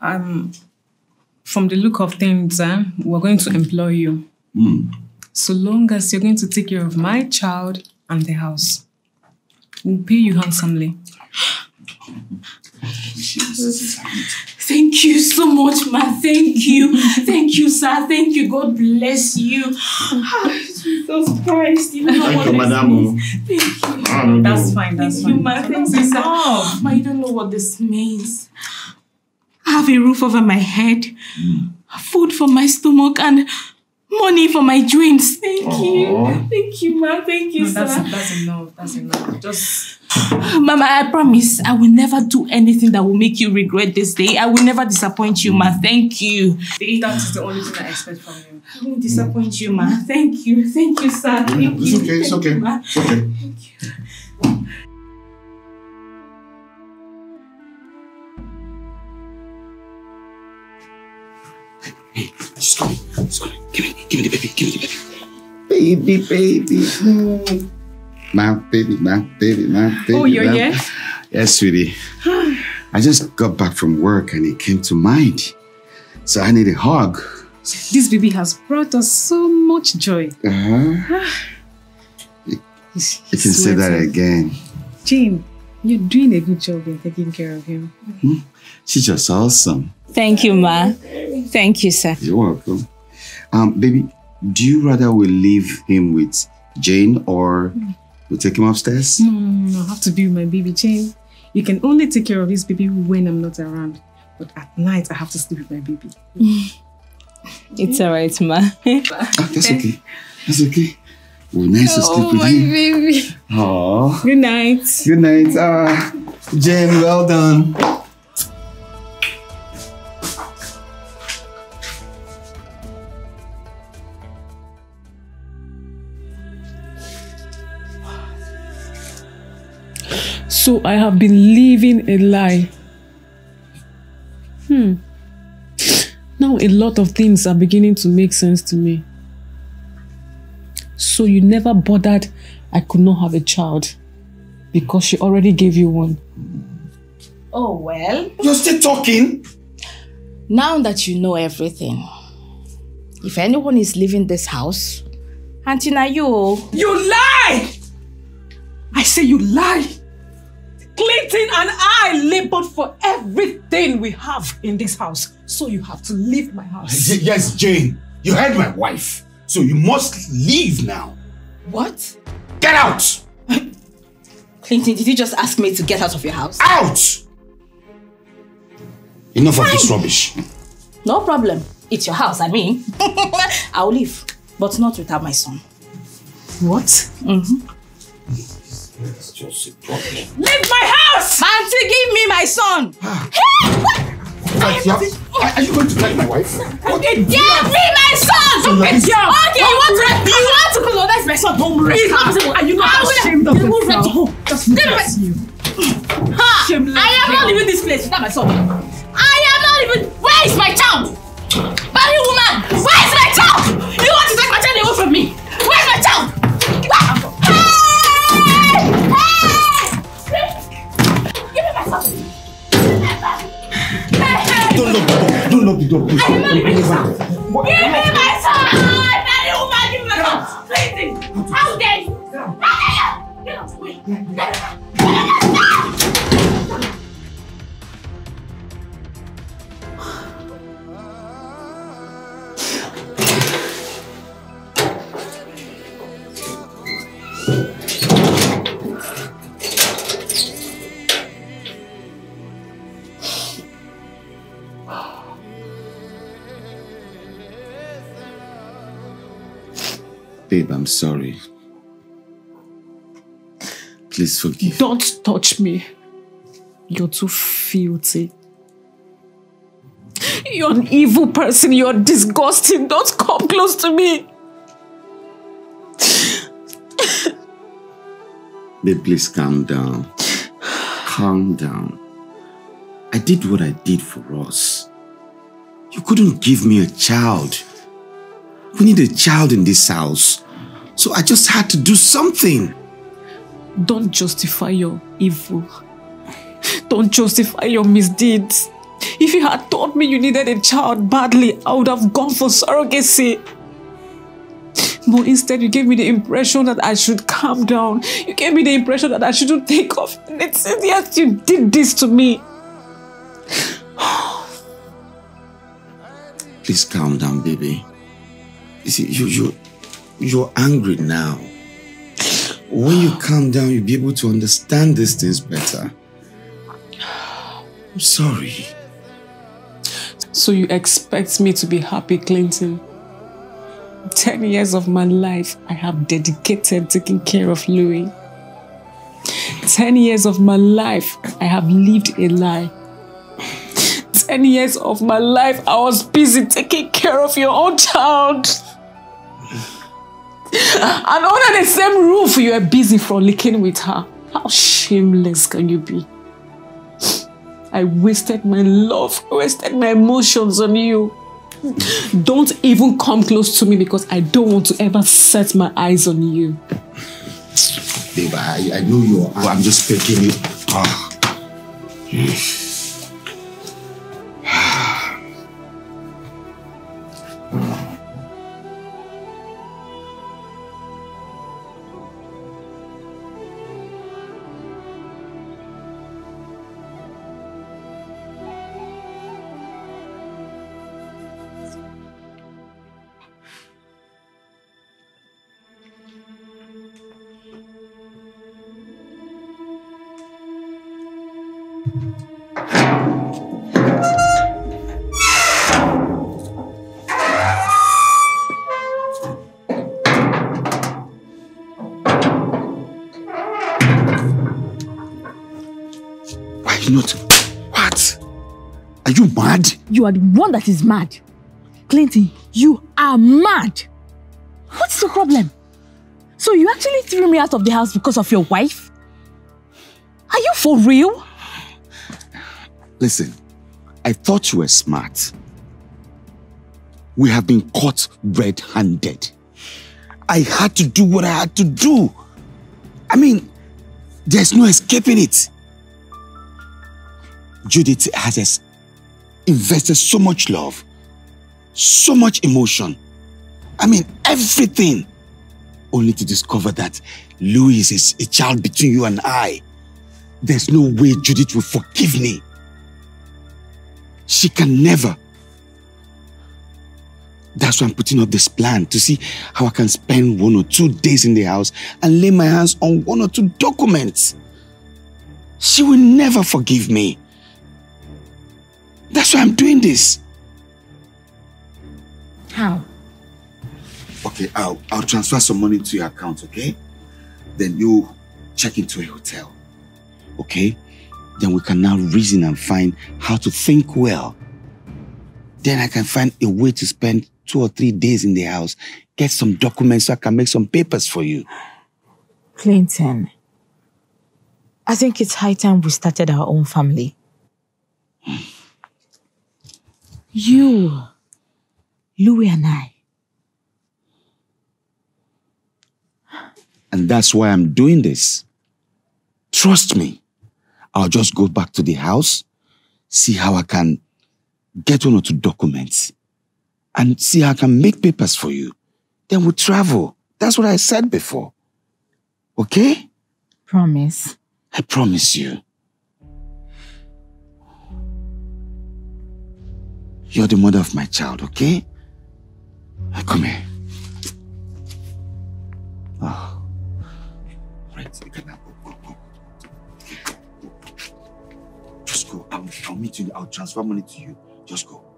Um, from the look of things, eh, we're going to employ you. So long as you're going to take care of my child and the house. We'll pay you handsomely. Jesus. Thank you so much, ma. Thank you. Thank you, sir. Thank you. God bless you. Jesus Christ. You know Thank what you, this madam. means. Thank you. I don't That's fine, that's Thank you, fine. ma. Thank That's you, sir. enough. Ma, you don't know what this means. I have a roof over my head, food for my stomach, and money for my dreams. Thank you. Thank you, ma. Thank you, No, sir. that's, that's enough. That's enough. Just Mama, I promise I will never do anything that will make you regret this day. I will never disappoint you, ma. Thank you. that is the only thing I expect from you. I won't disappoint you, ma. Thank you. Thank you, sir. Thank It's you. okay, it's Thank you, okay. ma. It's okay. She's coming. She's coming. Give me, give me the baby. Give me the baby. Baby, baby. Mm. My baby, my baby, my baby. Oh, you're my- here? Yes, sweetie. I just got back from work and it came to mind. So I need a hug. This baby has brought us so much joy. Uh-huh. You can say that again. Jane, you're doing a good job in taking care of him. She's just awesome. Thank you, ma. Thank you, sir. You're welcome. Um, baby, do you rather we leave him with Jane or we take him upstairs? No, no, no, I have to be with my baby Jane. You can only take care of this baby when I'm not around. But at night, I have to sleep with my baby. It's all right, ma. Ah, that's okay. That's okay. Oh, nice to sleep Oh, with my you. baby. Aw. Good night. Good night. Ah, Jane, well done. So I have been living a lie. Hmm. Now a lot of things are beginning to make sense to me. So you never bothered I could not have a child because she already gave you one. Oh, well. You're still talking? Now that you know everything, if anyone is leaving this house, Auntie Nayo, You lie! I say you lie! Clinton and I labored for everything we have in this house. So you have to leave my house. Yes, Jane. You heard my wife. So you must leave now. What? Get out! Clinton, did you just ask me to get out of your house? Out! Enough of this rubbish. No problem. It's your house, I mean. I'll leave, but not without my son. What? Mm-hmm. It's just a problem. Leave my house! Auntie, give me my son! Like, you have- are, are you going to like my wife? What? Give me my son! So like this- Okay, you want to you want to colonize my son? Don't break It's. Are you not ashamed of yourself? Just me look at you. Ha! Shameless I am not leaving this place without my son. I am not even. Where is my child? Married woman, where is my child? You Don't lock the door. Don't lock the door, please. I am not leaving this. Give me my son! Oh Married woman, give me my son. Please, how dare you? How dare you? Get out of Babe, I'm sorry. Please forgive. Don't touch me. You're too filthy. You're an evil person. You're disgusting. Don't come close to me. Babe, please calm down. Calm down. I did what I did for us. You couldn't give me a child. We need a child in this house. So I just had to do something. Don't justify your evil. Don't justify your misdeeds. If you had told me you needed a child badly, I would have gone for surrogacy. But instead, you gave me the impression that I should calm down. You gave me the impression that I shouldn't take off. And it's yet you did this to me. Please calm down, baby. You see, you, you, you're angry now. When you calm down, you'll be able to understand these things better. I'm sorry. So you expect me to be happy, Clinton? Ten years of my life I have dedicated taking care of Louis. Ten years of my life I have lived a lie. Ten years of my life I was busy taking care of your own child. And under the same roof you are busy frolicking with her. How shameless can you be? I wasted my love, wasted my emotions on you. Don't even come close to me because I don't want to ever set my eyes on you. Babe, I, I know you are. I'm just begging you. Ah. You are the one that is mad. Clinton, you are mad. What's the problem? So you actually threw me out of the house because of your wife? Are you for real? Listen, I thought you were smart. We have been caught red handed. I had to do what I had to do. I mean, there's no escaping it. Judith has es- invested so much love, so much emotion. I mean, everything. Only to discover that Louis is a child between you and I. There's no way Judith will forgive me. She can never. That's why I'm putting up this plan to see how I can spend one or two days in the house and lay my hands on one or two documents. She will never forgive me. That's why I'm doing this. How? Okay, I'll, I'll transfer some money to your account, okay? Then you check into a hotel, okay? Then we can now reason and find how to think well. Then I can find a way to spend two or three days in the house, get some documents so I can make some papers for you. Clinton, I think it's high time we started our own family. Hmm. You, Louis, and I. And that's why I'm doing this. Trust me. I'll just go back to the house, see how I can get one or two documents, and see how I can make papers for you. Then we'll travel. That's what I said before. Okay? Promise. I promise you. You're the mother of my child, okay? Ah, come here. Oh. Right, you can now go, go, go. Just go. I'll, I'll meet you. I'll transfer money to you. Just go.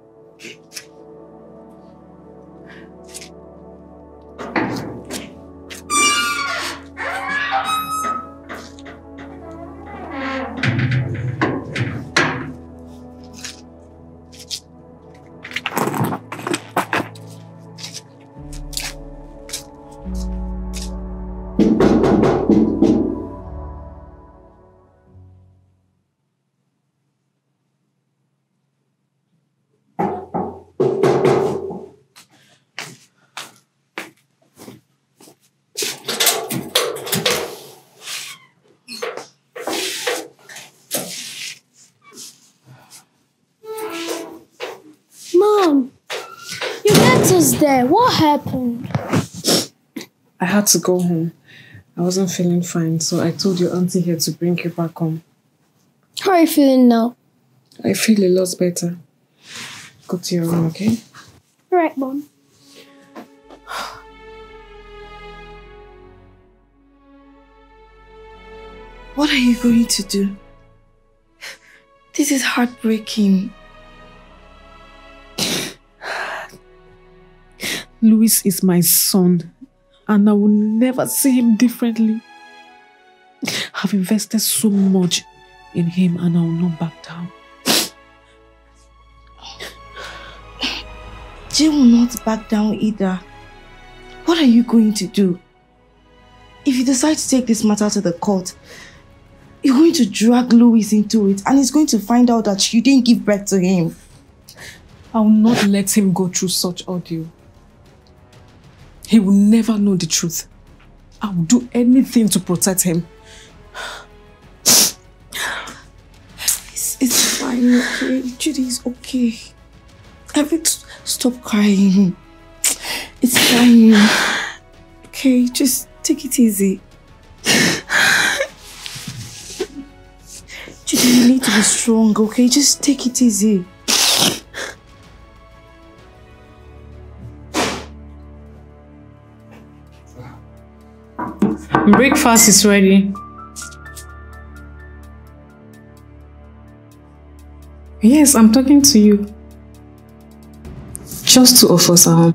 There? What happened? I had to go home. I wasn't feeling fine, so I told your auntie here to bring you back home. How are you feeling now? I feel a lot better. Go to your room, okay? Alright, Mom. What are you going to do? This is heartbreaking. Louis is my son, and I will never see him differently. I've invested so much in him, and I will not back down. Jay will not back down either. What are you going to do? If you decide to take this matter to the court, you're going to drag Louis into it and he's going to find out that you didn't give birth to him. I will not let him go through such ordeal. He will never know the truth. I will do anything to protect him. It's, it's fine, okay? Judy is okay. Everett, stop crying. It's fine. Okay, just take it easy. Judy, you need to be strong, okay? Just take it easy. Breakfast is ready. Yes, I'm talking to you. Just two of us are.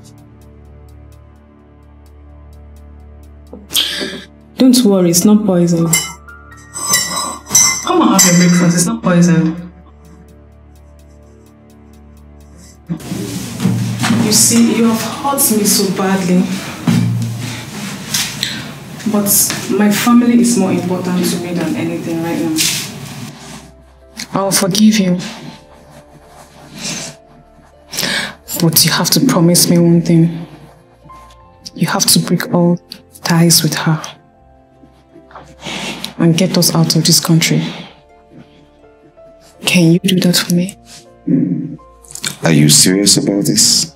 Don't worry, it's not poison. Come and have your breakfast, it's not poison. You see, you have hurt me so badly. But my family is more important to me than anything right now. I'll forgive you. But you have to promise me one thing. You have to break all ties with her and get us out of this country. Can you do that for me? Are you serious about this?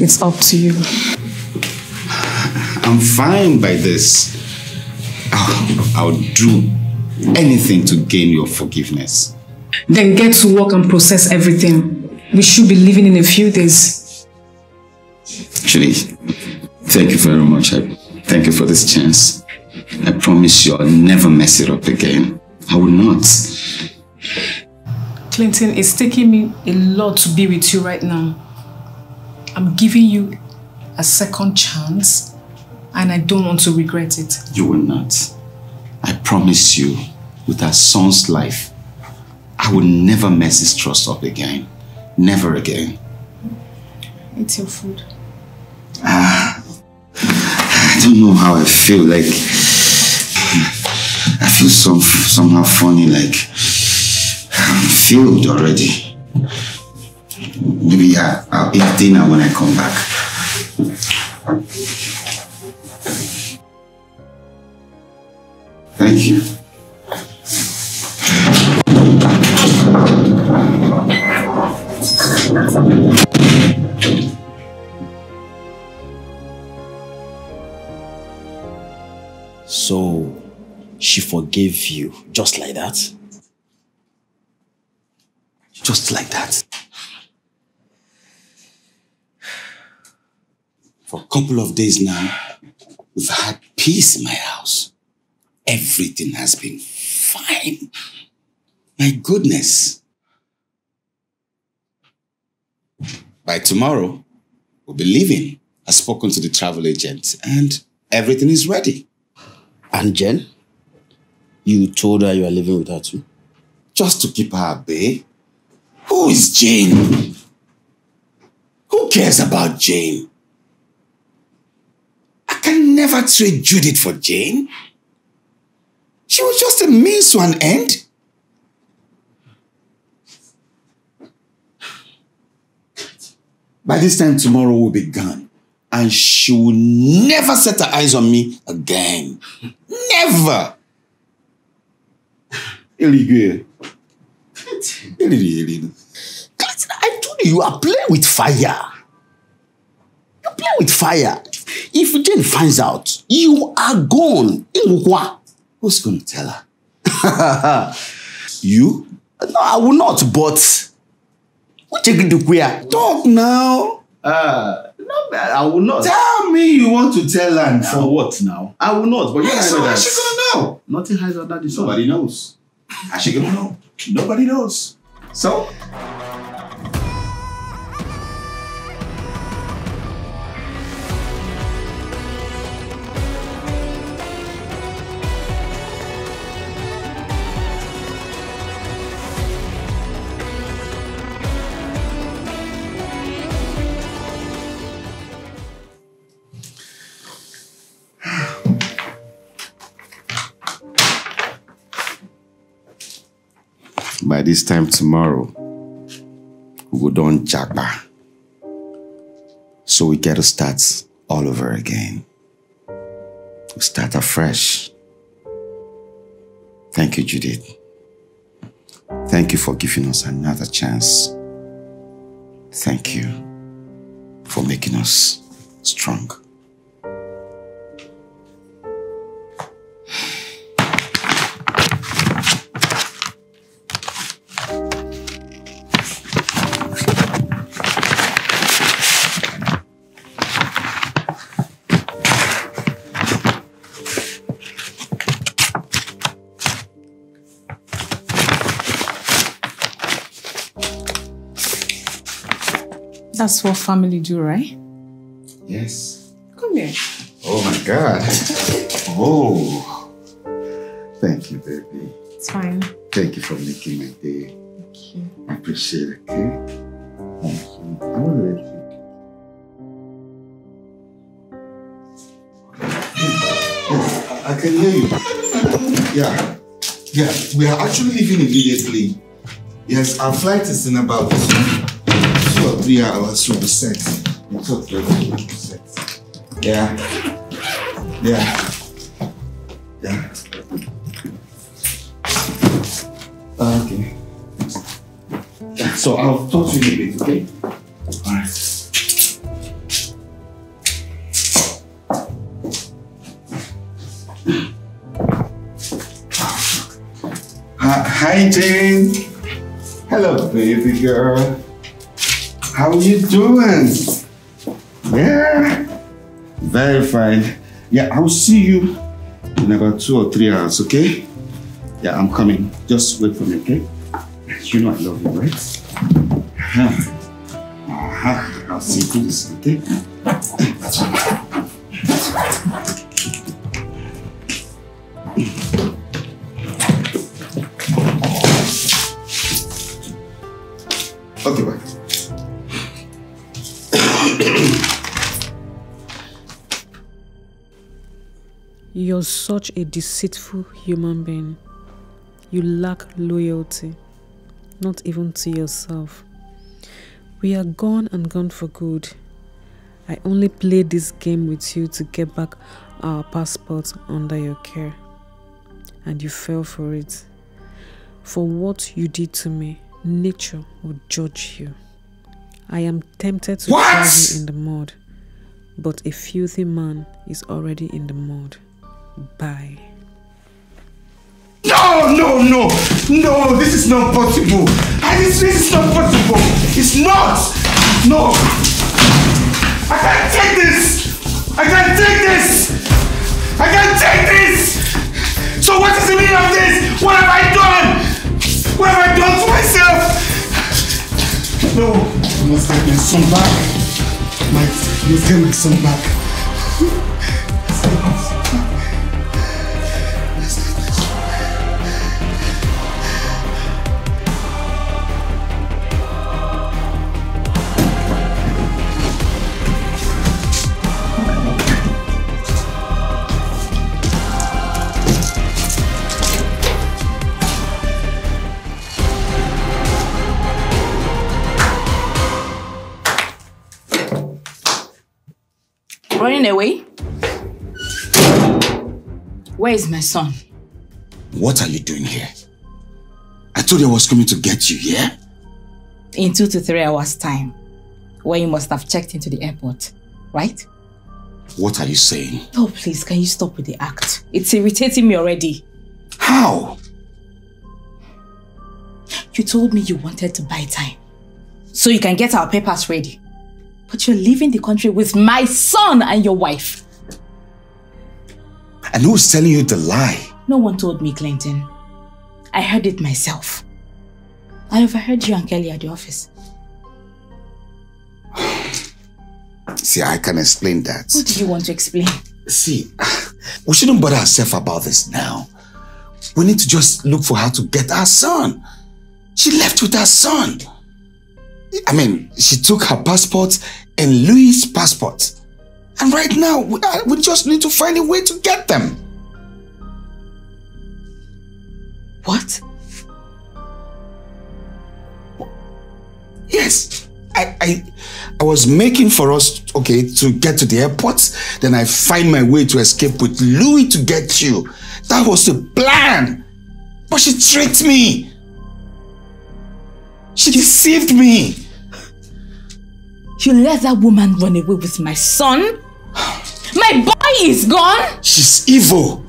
It's up to you. I'm fine by this. I'll, I'll do anything to gain your forgiveness. Then get to work and process everything. We should be leaving in a few days. Actually, thank you very much. I thank you for this chance. I promise you I'll never mess it up again. I will not. Clinton, it's taking me a lot to be with you right now. I'm giving you a second chance and I don't want to regret it. You will not. I promise you, with our son's life, I will never mess his trust up again. Never again. It's your food. Ah, I don't know how I feel. Like I feel some somehow funny. Like I'm filled already. Maybe I, I'll eat dinner when I come back. She forgave you just like that? Just like that. For a couple of days now, we've had peace in my house. Everything has been fine. My goodness. By tomorrow, we'll be leaving. I've spoken to the travel agent and everything is ready. And Jen? You told her you are living with her too? Just to keep her at bay. Who is Jane? Who cares about Jane? I can never trade Judith for Jane. She was just a means to an end. By this time tomorrow will be gone. And she will never set her eyes on me again. Never. Eligwe. Clinton, I told you you are playing with fire. play with fire. If Jane finds out, you are gone. Ngwa. Who's gonna tell her? you? No, I will not, but Talk now. Uh, no, I will not. Tell me you want to tell her. For what now? I will not, but you Yeah, know so that. how's she gonna know? Nothing hides under the sun. Nobody knows. How's she gonna know? Nobody knows. So, this time tomorrow, we will don japa. So we get to start all over again. We start afresh. Thank you, Judith. Thank you for giving us another chance. Thank you for making us strong. That's what family do, right? yes. Come here. Oh my God. Oh. Thank you, baby. It's fine. Thank you for making my day. Thank you. I appreciate it, okay? Thank you. I want to let you. Yes, I I can hear you. Yeah. Yeah, we are actually leaving immediately. Yes, our flight is in about two or three hours, we'll be set. Or three hours, we'll be. Yeah. Yeah. Yeah. Okay. So I'll talk to you a bit, okay? Alright. Hi, Jane. Hello, baby girl. How are you doing? Yeah. Very fine. Yeah, I'll see you in about two or three hours, okay? Yeah, I'm coming. Just wait for me, okay? You know I love you, right? Uh-huh. Uh-huh. I'll see you this. Okay, You're such a deceitful human being. You lack loyalty, not even to yourself. We are gone and gone for good. I only played this game with you to get back our passports under your care. And you fell for it. For what you did to me, nature will judge you. I am tempted to What? throw you in the mud, but a filthy man is already in the mud. Bye. No, no, no, no, this is not possible. I, this, this is not possible. It's not. No. I can't take this. I can't take this. I can't take this. So what is the meaning of this? What have I done? What have I done to myself? No, I must get my son back. My, must get my son back. Running away? Where is my son? What are you doing here? I told you I was coming to get you, yeah? In two to three hours' time, where you must have checked into the airport. right? What are you saying? Oh, please, can you stop with the act? It's irritating me already. How? You told me you wanted to buy time so you can get our papers ready. But you're leaving the country with my son and your wife. And who's telling you the lie? No one told me, Clinton. I heard it myself. I overheard you and Kelly at the office. See, I can explain that. What do you want to explain? See, we shouldn't bother ourselves about this now. We need to just look for how to get our son. She left with her son. I mean, she took her passport and Louis' passport. And right now, we, uh, we just need to find a way to get them. What? Yes. I, I I was making for us, okay, to get to the airport. Then I find my way to escape with Louis to get you. That was the plan. But she tricked me. She deceived me. You let that woman run away with my son? My boy is gone? She's evil.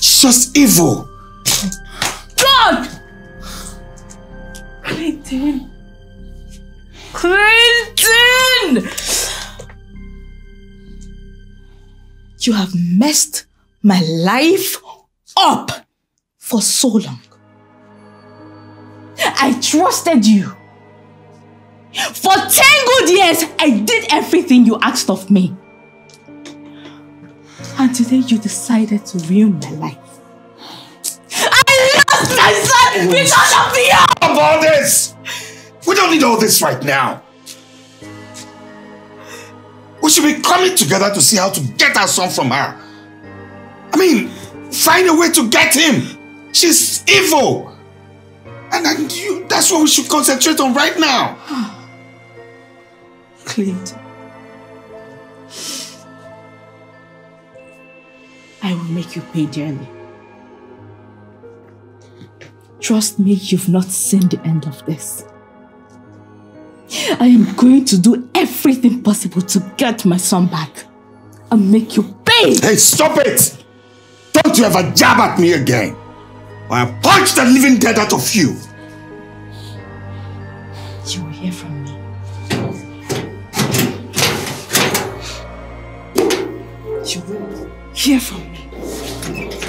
She's just evil. God! Clinton. Clinton! You have messed my life up for so long. I trusted you. For 10 good years, I did everything you asked of me. And today you decided to ruin my life. I lost my son because of you! About this! We don't need all this right now. We should be coming together to see how to get our son from her. I mean, find a way to get him. She's evil. And, and you, that's what we should concentrate on right now. Clint. I will make you pay dearly. Trust me, you've not seen the end of this. I am going to do everything possible to get my son back and make you pay. Hey, stop it! Don't you ever jab at me again. I punch the living dead out of you. You will hear from me. You will hear from me.